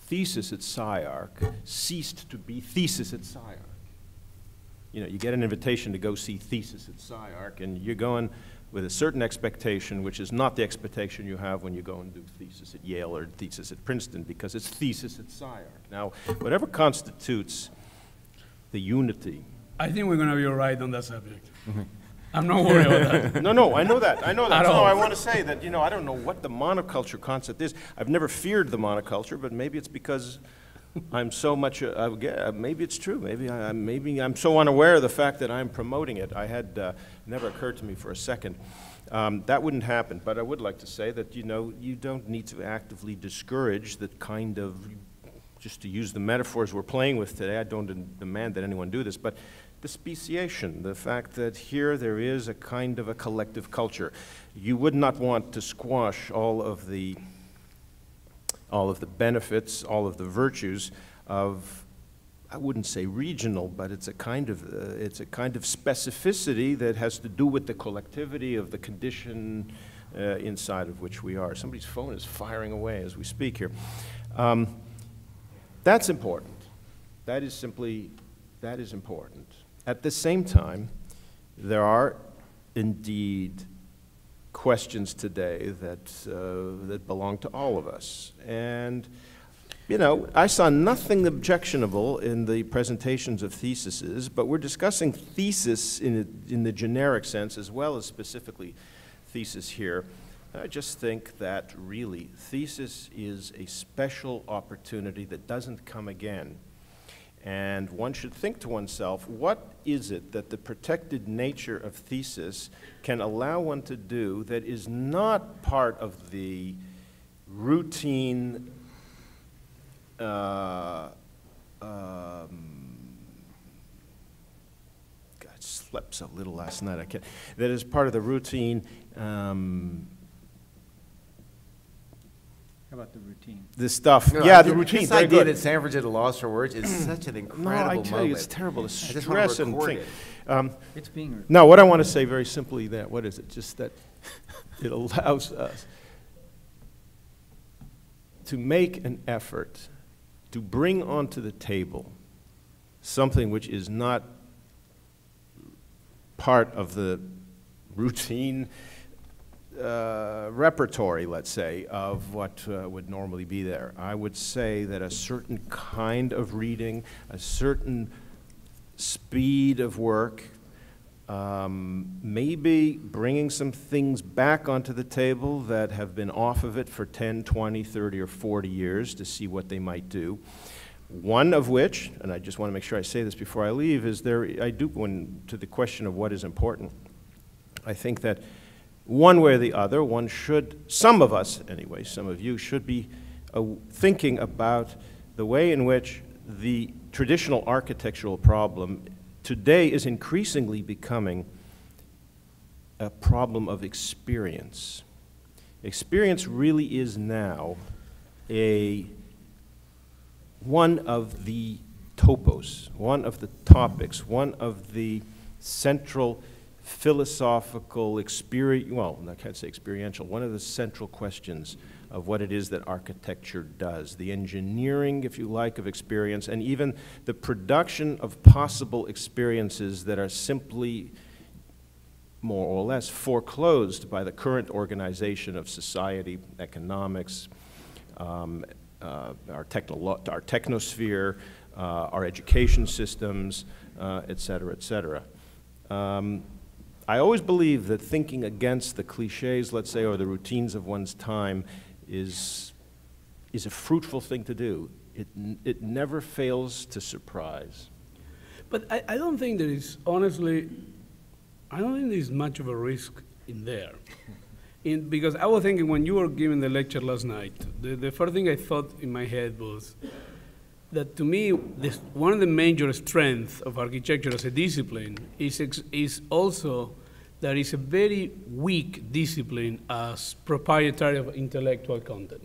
C: thesis at SCI-Arc ceased to be thesis at SCI-Arc. You know, you get an invitation to go see thesis at SCI-Arc, and you're going with a certain expectation, which is not the expectation you have when you go and do thesis at Yale or thesis at Princeton, because it's thesis at SCI-Arc. Now, whatever constitutes the unity
E: I think we're gonna be all right on that subject. I'm not worried about that.
C: No, no, I know that, I know that.
E: At
C: No,
E: all.
C: I want to say that, you know, I don't know what the monoculture concept is. I've never feared the monoculture, but maybe it's because I'm so much, uh, uh, maybe it's true. Maybe I, I'm- maybe I'm so unaware of the fact that I'm promoting it. I had, uh, never occurred to me for a second. Um, That wouldn't happen, but I would like to say that, you know, you don't need to actively discourage the kind of, just to use the metaphors we're playing with today, I don't demand that anyone do this, but the speciation, the fact that here there is a kind of a collective culture. You would not want to squash all of the all of the benefits, all of the virtues of, I wouldn't say regional, but it's a kind of, uh, it's a kind of specificity that has to do with the collectivity of the condition uh, inside of which we are. Somebody's phone is firing away as we speak here. Um, that's important. That is simply, that is important. At the same time, there are indeed questions today that, uh, that belong to all of us. And, you know, I saw nothing objectionable in the presentations of theses, but we're discussing thesis in, a, in the generic sense as well as specifically thesis here. I just think that really thesis is a special opportunity that doesn't come again. And one should think to oneself, what is it that the protected nature of thesis can allow one to do that is not part of the routine uh, um, God, I slept so little last night. I can't. That is part of the routine um,
D: How about the routine?
C: the stuff.
B: No,
C: yeah,
B: I
C: the
B: did-
C: routine.
B: This idea
C: good.
B: that Sanford's at a loss for words is such an incredible
C: No, I
B: moment.
C: tell you, it's terrible. The
B: I just wanna
C: stress and
B: record
C: thing.
B: it.
C: Um,
D: It's being recorded.
C: no, what I want to say very simply that what is it? Just that it allows us to make an effort to bring onto the table something which is not part of the routine uh, repertory, let's say, of what uh, would normally be there. I would say that a certain kind of reading, a certain speed of work, um, maybe bringing some things back onto the table that have been off of it for 10, 20, 30, or 40 years to see what they might do. One of which, and I just want to make sure I say this before I leave, is there, I do go into the question of what is important. I think that one way or the other, one should, some of us anyway, some of you, should be uh, thinking about the way in which the traditional architectural problem today is increasingly becoming a problem of experience. Experience really is now a one of the topos, one of the topics, one of the central philosophical experience, well, I can't say experiential, one of the central questions of what it is that architecture does, the engineering, if you like, of experience, and even the production of possible experiences that are simply more or less foreclosed by the current organization of society, economics, um, uh, our, technolo- our technosphere, uh, our education systems, uh, et cetera, et cetera. Um, I always believe that thinking against the cliches, let's say, or the routines of one's time is, is a fruitful thing to do. It, it never fails to surprise.
E: But I, I don't think there is, honestly, I don't think there's much of a risk in there. In, because I was thinking when you were giving the lecture last night, the, the first thing I thought in my head was that to me, this, one of the major strengths of architecture as a discipline is, is also that it's a very weak discipline as proprietary of intellectual content.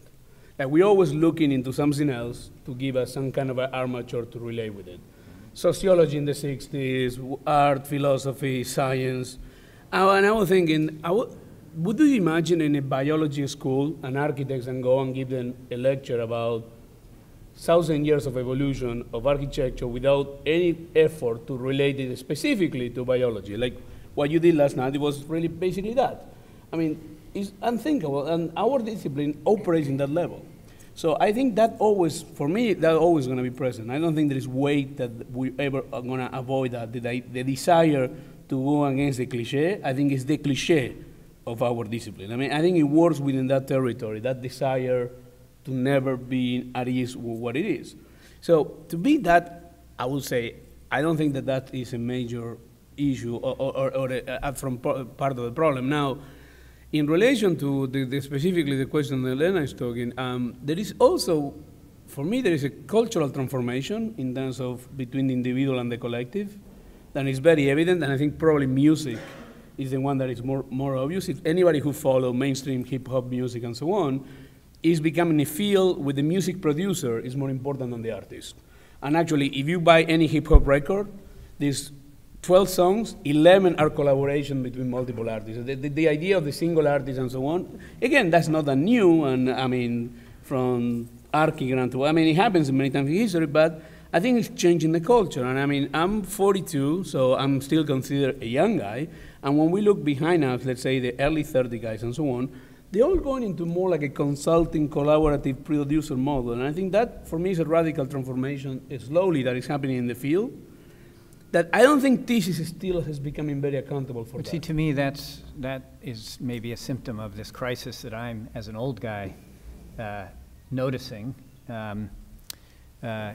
E: And we're always looking into something else to give us some kind of an armature to relate with it. Sociology in the 60s, art, philosophy, science. Uh, And I was thinking, would you imagine in a biology school an architect can go and give them a lecture about thousand years of evolution of architecture without any effort to relate it specifically to biology. Like what you did last night, it was really basically that. I mean, it's unthinkable, and our discipline operates in that level. So I think that always, for me, that always going to be present. I don't think there is way that we ever are going to avoid that. The, the desire to go against the cliche, I think is the cliche of our discipline. I mean, I think it works within that territory, that desire to never be at ease with what it is. So to be that, I would say, I don't think that that is a major issue or, or, or a, from part of the problem. Now, in relation to the, the specifically the question that Elena is talking, um, there is also, for me, there is a cultural transformation in terms of between the individual and the collective that is very evident, and I think probably music is the one that is more, more obvious. If anybody who follows mainstream hip hop music and so on, is becoming a field where the music producer is more important than the artist. And actually, if you buy any hip hop record, there's 12 songs, 11 are collaboration between multiple artists. The, the, the, idea of the single artist and so on, again, that's not that new, and I mean, from Archigram to, I mean, it happens many times in history, but I think it's changing the culture. And I mean, I'm 42, so I'm still considered a young guy. And when we look behind us, let's say the early 30 guys and so on, they're all going into more like a consulting, collaborative producer model. And I think that, for me, is a radical transformation slowly that is happening in the field. That I don't think thesis still has becoming very accountable for
D: but
E: that.
D: See, to me, that's, that is maybe a symptom of this crisis that I'm, as an old guy, uh, noticing. Um, uh,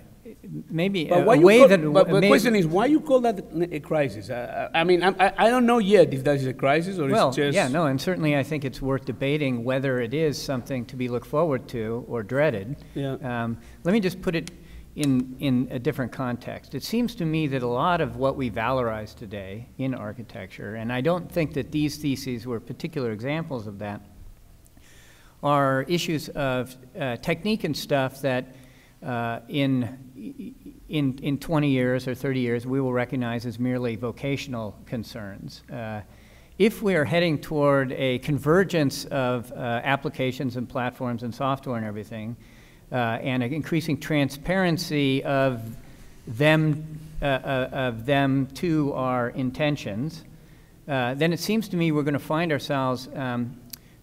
D: maybe
E: but
D: a,
E: why
D: a way
E: call,
D: that.
E: But the question is, why you call that a crisis? Uh, I mean, I, I don't know yet if that is a crisis or
D: well,
E: it's just.
D: yeah, no, and certainly I think it's worth debating whether it is something to be looked forward to or dreaded.
E: Yeah.
D: Um, let me just put it in, in a different context. It seems to me that a lot of what we valorize today in architecture, and I don't think that these theses were particular examples of that, are issues of uh, technique and stuff that uh, in, in, in 20 years or 30 years we will recognize as merely vocational concerns. Uh, if we are heading toward a convergence of uh, applications and platforms and software and everything, and an increasing transparency of them, uh, uh, of them to our intentions, then it seems to me we're going to find ourselves um,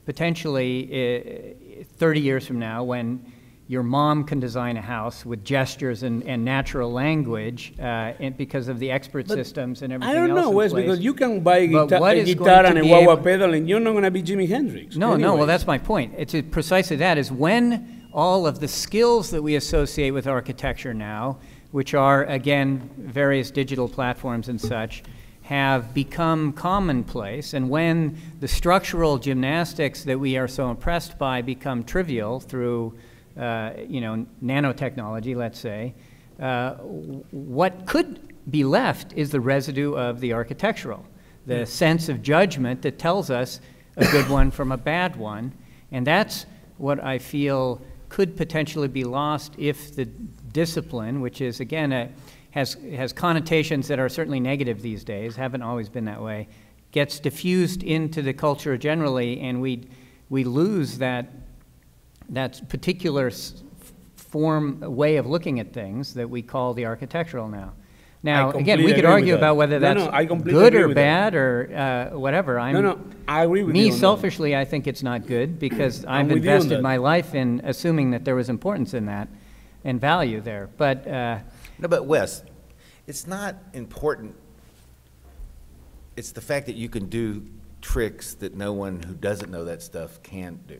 D: potentially 30 years from now when your mom can design a house with gestures and, and natural language uh, and because of the expert
E: But
D: systems and everything
E: I don't
D: else
E: know, Wes, because you can buy a, guita- a guitar and a wah-wah pedal, and you're not going to be Jimi Hendrix.
D: No, no, well, that's my point. It's precisely that is when all of the skills that we associate with architecture now, which are, again, various digital platforms and such, have become commonplace, and when the structural gymnastics that we are so impressed by become trivial through, uh, you know, nanotechnology, let's say, uh, what could be left is the residue of the architectural, the sense of judgment that tells us a good one from a bad one, and that's what I feel could potentially be lost if the discipline, which is again a, has has connotations that are certainly negative these days, haven't always been that way, gets diffused into the culture generally, and we we lose that that particular form way of looking at things that we call the architectural now. Now, again, we could argue about whether that's
E: no, I completely
D: good or
E: with that.
D: bad or uh, whatever. I'm,
E: No, no, I agree with
D: me
E: you on that.
D: selfishly, I think it's not good because I've
E: with you on
D: invested my life in assuming that there was importance in that and value there. But uh,
B: No, but Wes, it's not important. It's the fact that you can do tricks that no one who doesn't know that stuff can't do.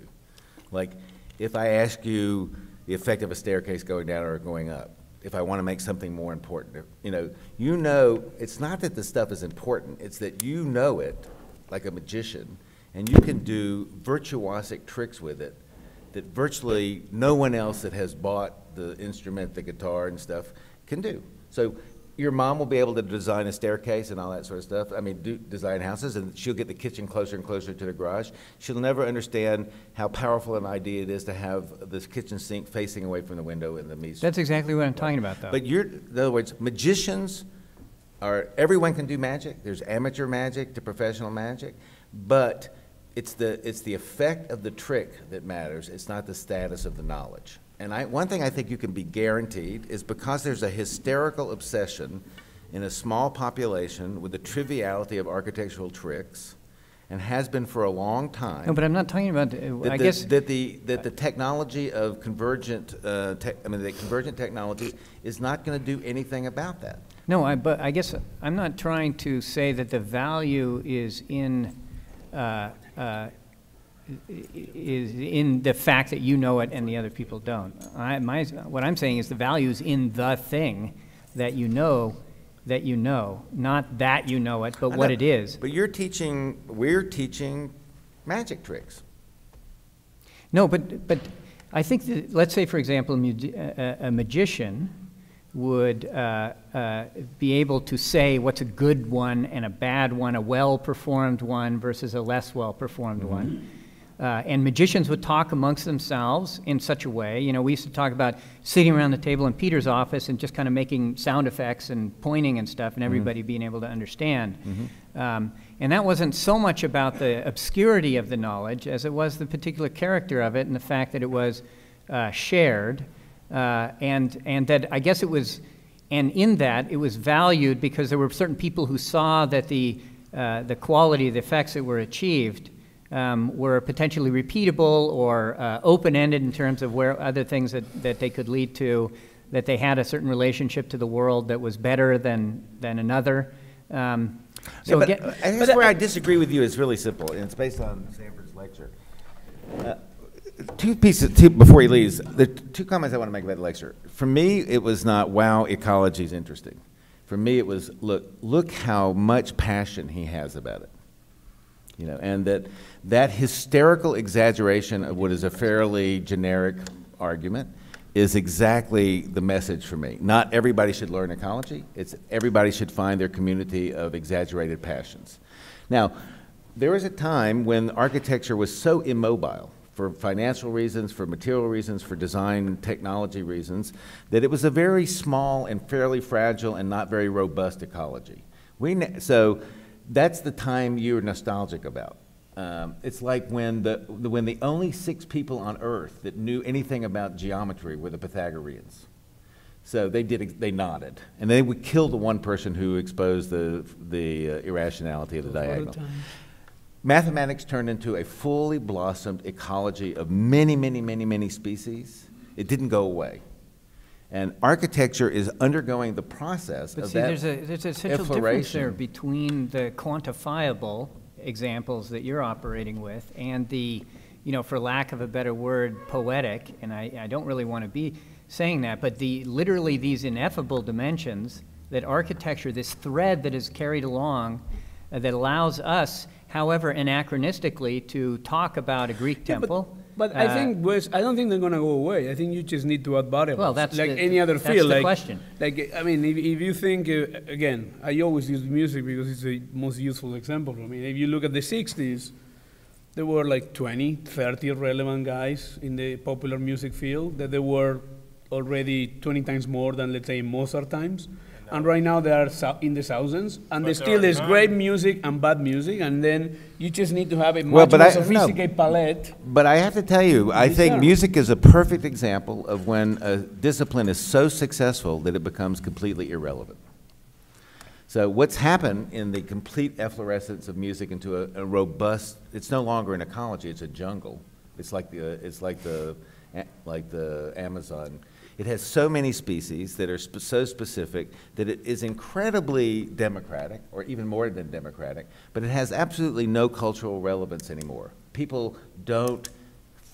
B: Like, if I ask you the effect of a staircase going down or going up, if I want to make something more important, you know, you know, it's not that the stuff is important, it's that you know it, like a magician, and you can do virtuosic tricks with it that virtually no one else that has bought the instrument, the guitar and stuff, can do. So your mom will be able to design a staircase and all that sort of stuff. I mean, do, design houses, and she'll get the kitchen closer and closer to the garage. She'll never understand how powerful an idea it is to have this kitchen sink facing away from the window in the meat.
D: that's exactly what I'm talking about, though.
B: But you're, in other words, magicians are, everyone can do magic. There's amateur magic to professional magic. But it's the, it's the effect of the trick that matters. It's not the status of the knowledge. And I, one thing I think you can be guaranteed is because there's a hysterical obsession in a small population with the triviality of architectural tricks, and has been for a long time.
D: no, but I'm not talking about. Uh,
B: That
D: I
B: the,
D: guess
B: that the that the technology of convergent, uh, tech, I mean, the convergent technology is not going to do anything about that.
D: No, I, but I guess I'm not trying to say that the value is in, uh, uh, is in the fact that you know it and the other people don't. I, my, what I'm saying is the value is in the thing that you know, that you know, not that you know it, but
B: I
D: what it is.
B: But you're teaching, we're teaching magic tricks.
D: No, but, but I think that, let's say, for example, a, a, a magician would uh, uh, be able to say what's a good one and a bad one, a well performed one versus a less well performed one. Uh, and magicians would talk amongst themselves in such a way. You know, we used to talk about sitting around the table in Peter's office and just kind of making sound effects and pointing and stuff, and everybody being able to understand. Um, and that wasn't so much about the obscurity of the knowledge as it was the particular character of it and the fact that it was uh, shared, uh, and and that I guess it was, and in that it was valued because there were certain people who saw that the uh, the quality of the effects that were achieved um, were potentially repeatable or uh, open-ended in terms of where other things that, that they could lead to, that they had a certain relationship to the world that was better than, than another. Um, so
B: Yeah, but
D: again,
B: uh, I guess where I disagree with you is really simple, and it's based on Sanford's lecture. Uh, Two pieces, two, before he leaves, the two comments I want to make about the lecture. For me, it was not, wow, ecology is interesting. For me, it was, look, look how much passion he has about it. You know, and that, that hysterical exaggeration of what is a fairly generic argument is exactly the message for me. Not everybody should learn ecology. It's everybody should find their community of exaggerated passions. Now, there was a time when architecture was so immobile for financial reasons, for material reasons, for design technology reasons, that it was a very small and fairly fragile and not very robust ecology. We, so that's the time you're nostalgic about. Um, it's like when the, when the only six people on Earth that knew anything about geometry were the Pythagoreans. So they did. They nodded, and they would kill the one person who exposed the the uh, irrationality of the diagonal. Mathematics turned into a fully blossomed ecology of many, many, many, many species. It didn't go away, and architecture is undergoing the process
D: But
B: of
D: see,
B: that
D: there's a, there's a essential difference there between the quantifiable examples that you're operating with and the, you know, for lack of a better word, poetic, and I, I don't really want to be saying that, but the, literally these ineffable dimensions that architecture, this thread that is carried along, uh, that allows us, however anachronistically, to talk about a Greek
E: Yeah,
D: temple.
E: But I
D: uh,
E: think Wes, I don't think they're gonna go away. I think you just need to add variables.
D: Well, that's
E: like
D: the-
E: any other
D: that's
E: field.
D: the
E: like,
D: question.
E: Like I mean, if, if you think uh, again, I always use music because it's the most useful example for me. If you look at the '60s, there were like 20, 30 relevant guys in the popular music field. That there were already 20 times more than let's say Mozart times. And right now they are in the thousands, and
C: But
E: there
C: there
E: still
C: are
E: is great music and bad music, and then you just need to have a
B: Well,
E: much
B: but
E: more
B: I- no.
E: sophisticated palette.
B: But I have to tell you, I think
E: sir.
B: music is a perfect example of when a discipline is so successful that it becomes completely irrelevant. So what's happened in the complete efflorescence of music into a, a robust, it's no longer an ecology, it's a jungle. It's like the, it's like the, like the Amazon. It has so many species that are sp- so specific that it is incredibly democratic, or even more than democratic, but it has absolutely no cultural relevance anymore. People don't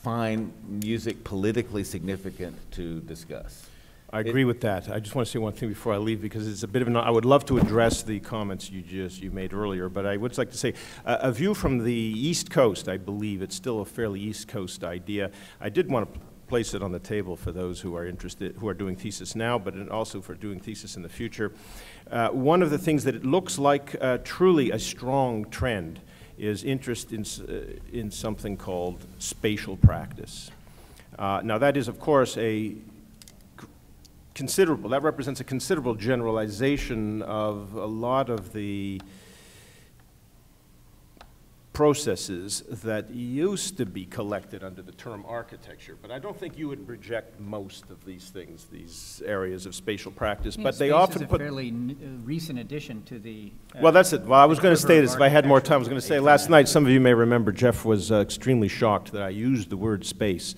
B: find music politically significant to discuss.
C: I agree with that. I just want to say one thing before I leave, because it's a bit of an, I would love to address the comments you just, you made earlier, but I would like to say, uh, a view from the East Coast, I believe, it's still a fairly East Coast idea. I did want to place it on the table for those who are interested, who are doing thesis now, but also for doing thesis in the future. Uh, One of the things that it looks like uh, truly a strong trend is interest in, uh, in something called spatial practice. Uh, Now, that is, of course, a considerable, that represents a considerable generalization of a lot of the processes that used to be collected under the term architecture. But I don't think you would reject most of these things, these areas of spatial practice. But they often
D: is a
C: put.
D: fairly n- uh, recent addition to the. uh,
C: Well, that's it. Well, I was going to say this, if I had more time, I was going to say, last night, some of you may remember, Jeff was uh, extremely shocked that I used the word space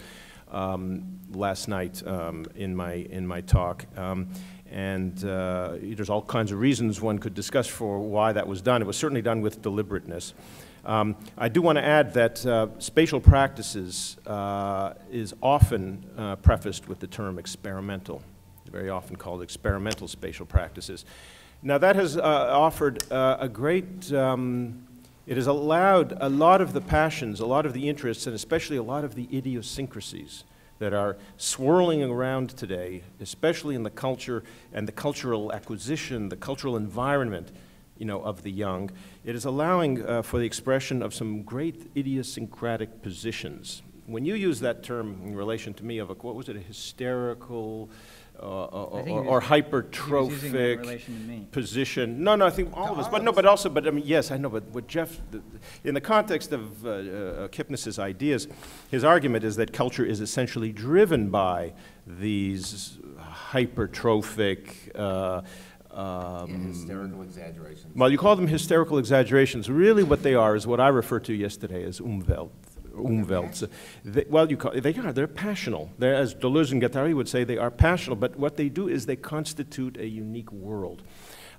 C: um, last night um, in my, in my talk. Um, And uh, there's all kinds of reasons one could discuss for why that was done. It was certainly done with deliberateness. Um, I do want to add that uh, spatial practices uh, is often uh, prefaced with the term experimental, very often called experimental spatial practices. Now, that has uh, offered uh, a great, um, it has allowed a lot of the passions, a lot of the interests, and especially a lot of the idiosyncrasies that are swirling around today, especially in the culture and the cultural acquisition, the cultural environment you know, of the young. It is allowing uh, for the expression of some great idiosyncratic positions. When you use that term in relation to me of a, what was it, a hysterical uh, or, or, or
D: was- He was using it in
C: hypertrophic
D: to
C: position. No, no, I think all of us, but no, but also, but I mean, yes, I know, but what Jeff, the- in the context of uh, uh, Kipnis's ideas, his argument is that culture is essentially driven by these hypertrophic, uh, um,
B: Hysterical exaggerations.
C: well, you call them hysterical exaggerations. Really, what they are is what I referred to yesterday as umwelt. Umwelt. They, well, you call, they are. They're passional. They're, as Deleuze and Guattari would say, they are passional. But what they do is they constitute a unique world.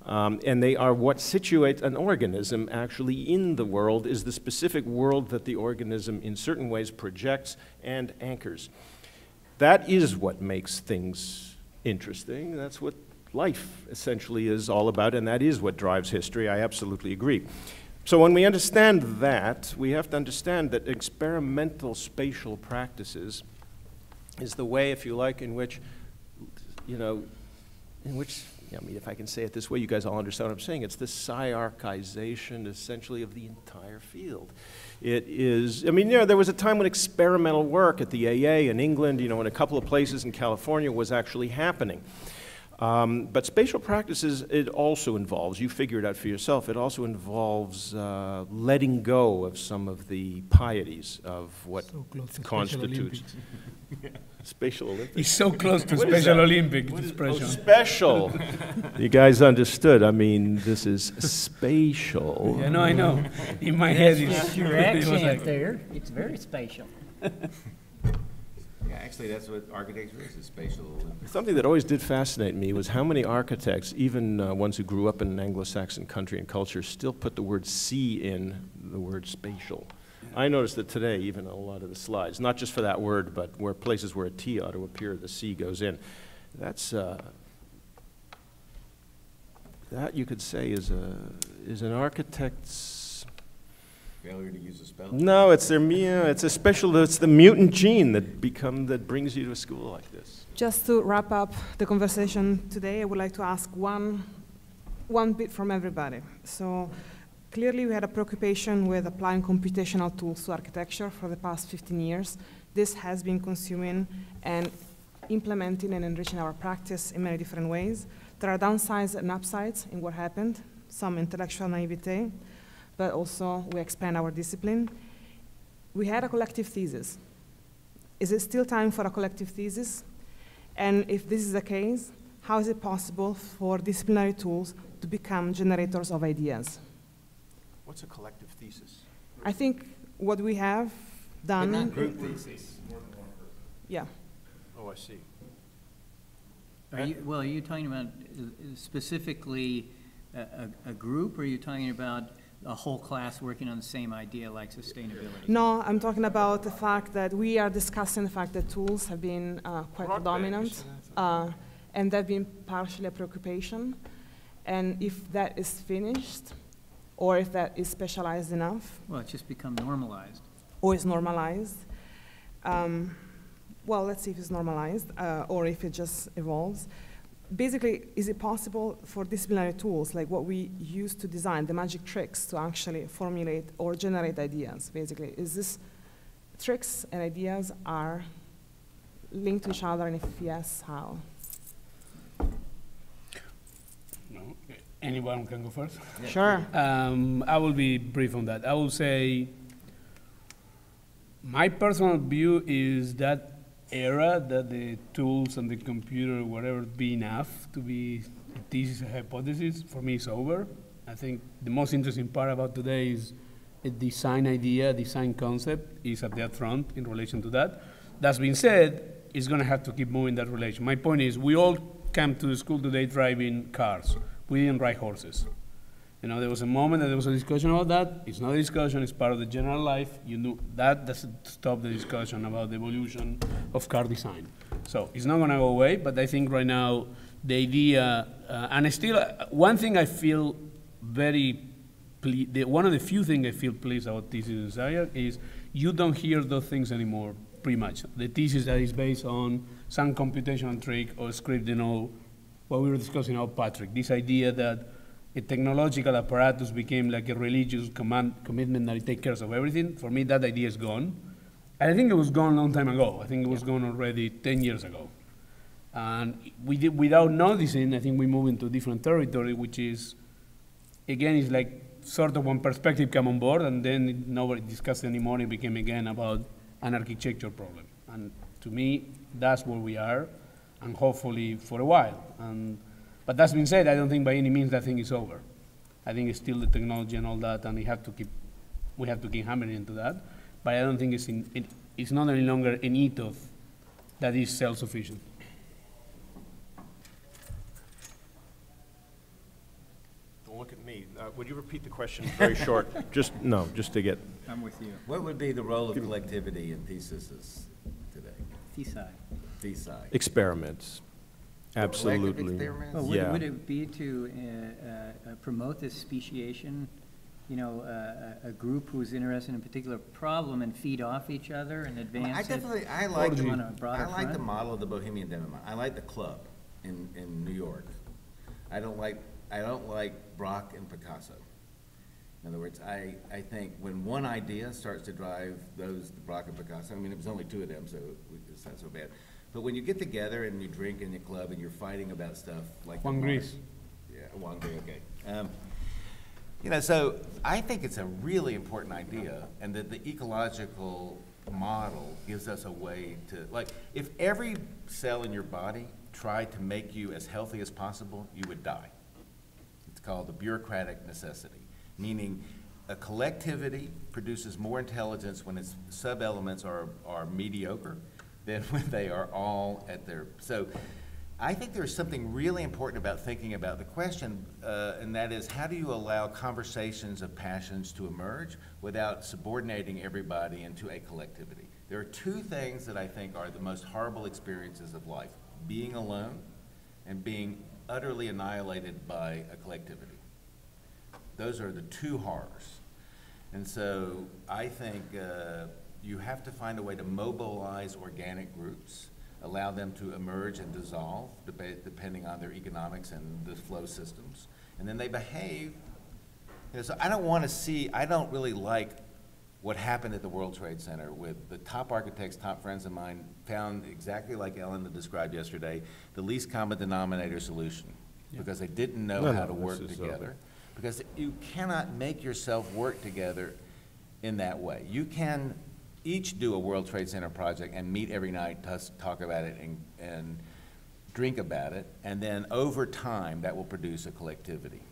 C: Um, and they are what situates an organism actually in the world, is the specific world that the organism in certain ways projects and anchors. That is what makes things interesting. That's what life essentially is all about, and that is what drives history. I absolutely agree. So when we understand that, we have to understand that experimental spatial practices is the way, if you like, in which, you know, in which, I mean, if I can say it this way, you guys all understand what I'm saying. It's the psyarchization, essentially, of the entire field. It is, I mean, you know, there was a time when experimental work at the AA in England, you know, in a couple of places in California was actually happening. Um, but spatial practices, it also involves, you figure it out for yourself, it also involves uh, letting go of some of the pieties of what
E: So close to Special
C: constitutes.
E: Olympics.
C: Spatial Olympics?
E: It's so close to Special? Olympic
C: What is-
E: expression.
C: Oh, special. you guys understood. I mean, this is spatial.
E: Yeah, no, I know. In my head, it's,
D: That's your
E: it
D: accent
E: like,
D: there. It's very spatial.
B: Yeah, actually, that's what architecture is, is spatial
C: Something that always did fascinate me was how many architects, even uh, ones who grew up in an Anglo-Saxon country and culture, still put the word "sea" in the word spatial. I noticed that today, even a lot of the slides, not just for that word, but where places where a T ought to appear, the C goes in. That's uh, that you could say is a is an architect's
B: Failure to use a spell.
C: no, it's their yeah, it's a special it's the mutant gene that become that brings you to a school like this.
A: Just to wrap up the conversation today, I would like to ask one, one bit from everybody. So clearly we had a preoccupation with applying computational tools to architecture for the past 15 years. This has been consuming and implementing and enriching our practice in many different ways. There are downsides and upsides in what happened, some intellectual naivete, but also we expand our discipline. We had a collective thesis. Is it still time for a collective thesis? And if this is the case, how is it possible for disciplinary tools to become generators of ideas?
C: What's a collective thesis?
A: I think what we have
B: But
A: done.
B: not group thesis.
A: Yeah.
C: Oh, I see.
D: Are you, well, are you talking about uh, specifically a, a, a group, or are you talking about a whole class working on the same idea like sustainability?
A: No, I'm talking about the fact that we are discussing the fact that tools have been uh, quite
C: Broad
A: dominant, uh, and they've been partially a preoccupation. And if that is finished, or if that is specialized enough,
D: Well, it's just become normalized.
A: or is normalized. Um, well, let's see if it's normalized uh, or if it just evolves. Basically, is it possible for disciplinary tools like what we use to design, the magic tricks, to actually formulate or generate ideas? Basically, is this tricks and ideas are linked to each other, and if yes, how?
E: no, anyone can go first.
A: Sure.
E: Um, I will be brief on that. I will say my personal view is that era that the tools and the computer, whatever, be enough to be a thesis a hypothesis, for me is over. I think the most interesting part about today is a design idea, design concept is at the front in relation to that. That being said, it's going to have to keep moving that relation. My point is, we all came to the school today driving cars. We didn't ride horses. You know, there was a moment that there was a discussion about that. It's not a discussion, it's part of the general life. You know, that doesn't stop the discussion about the evolution of car design. So it's not gonna go away, but I think right now, the idea, uh, and still, uh, one thing I feel very, ple- the, one of the few things I feel pleased about thesis in SCI-Arc is you don't hear those things anymore, pretty much. The thesis that is based on some computational trick or script, you know, what we were discussing about Patrick, this idea that a technological apparatus became like a religious command, commitment that it takes care of everything. For me, that idea is gone. And I think it was gone a long time ago. I think it was gone already 10 years ago. And we did, without noticing, I think we move into different territory, which is, again, it's like sort of one perspective come on board, and then it- nobody discussed anymore. It became again about an architecture problem. And to me, that's where we are, and hopefully for a while. And, but that's been said, I don't think by any means that thing is over. I think it's still the technology and all that, and we have to keep, we have to keep hammering into that. But I don't think it's in, it, it's not any longer an ethos that is self-sufficient.
C: Don't look at me. Uh, Would you repeat the question very short? Just, no, just to get,
D: I'm with you.
B: What would be the role of collectivity in thesis today?
D: Thesi.
B: Thesis?
C: experiments. Absolutely.
D: Well, would,
C: Yeah.
D: would it be to uh, uh, uh, promote this speciation? You know, uh, a, a group who's interested in a particular problem and feed off each other and advance
B: I definitely, I like, the-
D: On a broader
B: I like the model of the Bohemian Demo. I like the club in, in New York. I don't like, I don't like Braque and Picasso. In other words, I, I think when one idea starts to drive those, Braque and Picasso, I mean, it was only two of them, so it's not so bad. But when you get together and you drink in the club and you're fighting about stuff like.
E: Juan Gris.
B: Yeah, Juan Gris, okay. Um, You know, so I think it's a really important idea, and that the ecological model gives us a way to, like, if every cell in your body tried to make you as healthy as possible, you would die. It's called the bureaucratic necessity, meaning a collectivity produces more intelligence when its sub-elements are, are mediocre than when they are all at their, so I think there's something really important about thinking about the question, uh, and that is, how do you allow conversations of passions to emerge without subordinating everybody into a collectivity? There are two things that I think are the most horrible experiences of life, being alone and being utterly annihilated by a collectivity. Those are the two horrors. And so I think uh, you have to find a way to mobilize organic groups, allow them to emerge and dissolve, depending on their economics and the flow systems. And then they behave. You know, so I don't want to see, I don't really like what happened at the World Trade Center with the top architects, top friends of mine, found exactly like Ellen described yesterday, the least common denominator solution. Because they didn't know
C: No,
B: how
C: no,
B: to work together. Because you cannot make yourself work together in that way. You can each do a World Trade Center project and meet every night, talk about it and, and drink about it, and then over time, that will produce a collectivity.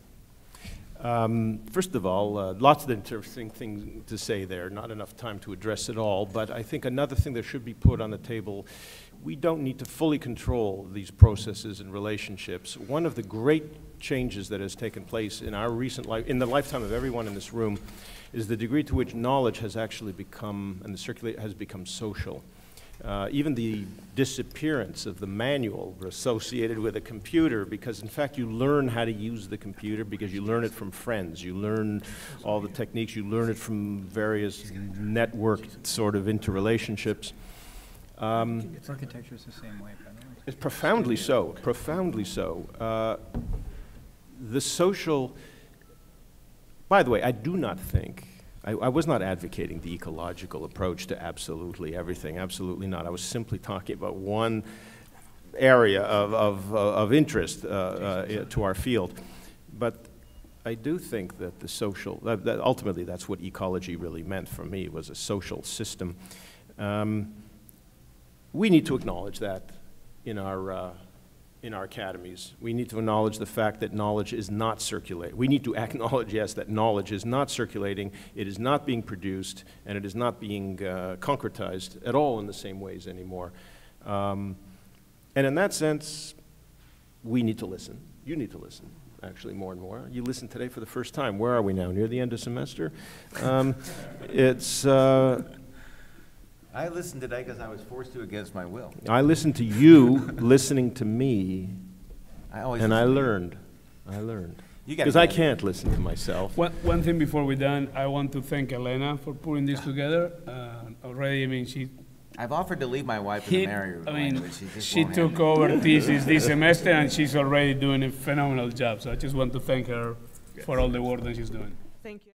C: Um, First of all, uh, lots of interesting things to say there, not enough time to address it all, but I think another thing that should be put on the table, we don't need to fully control these processes and relationships. One of the great changes that has taken place in our recent life, in the lifetime of everyone in this room, is the degree to which knowledge has actually become, and the circulate has become social. Uh, even the disappearance of the manual associated with a computer, because in fact you learn how to use the computer because you learn it from friends. You learn all the techniques, you learn it from various networked sort of interrelationships. Um,
D: Architecture is the same way, way.
C: it's profoundly so, profoundly so. Uh, the social, by the way, I do not think, I, I was not advocating the ecological approach to absolutely everything, absolutely not. I was simply talking about one area of, of, of interest uh, uh, to our field. But I do think that the social, that, that ultimately that's what ecology really meant for me, was a social system. Um, we need to acknowledge that in our, uh, in our academies. We need to acknowledge the fact that knowledge is not circulating. We need to acknowledge, yes, that knowledge is not circulating, it is not being produced, and it is not being uh, concretized at all in the same ways anymore. Um, and in that sense, we need to listen. You need to listen, actually, more and more. You listened today for the first time. Where are we now? Near the end of semester? Um, it's. Uh,
B: I listened today because I was forced to against my will.
C: I listened to you listening to me,
B: I always.
C: and I
B: listen
C: learned. I learned.
B: You gotta
C: Because I
B: get it.
C: can't listen to myself.
E: One, one thing before we're done, I want to thank Elena for putting this together. Uh, already, I mean, she
B: I've offered to leave my wife and
E: hit,
B: marry her,
E: I mean,
B: but she just
E: she took
B: it.
E: over thesis this semester and she's already doing a phenomenal job. So I just want to thank her for all the work that she's doing.
A: Thank you.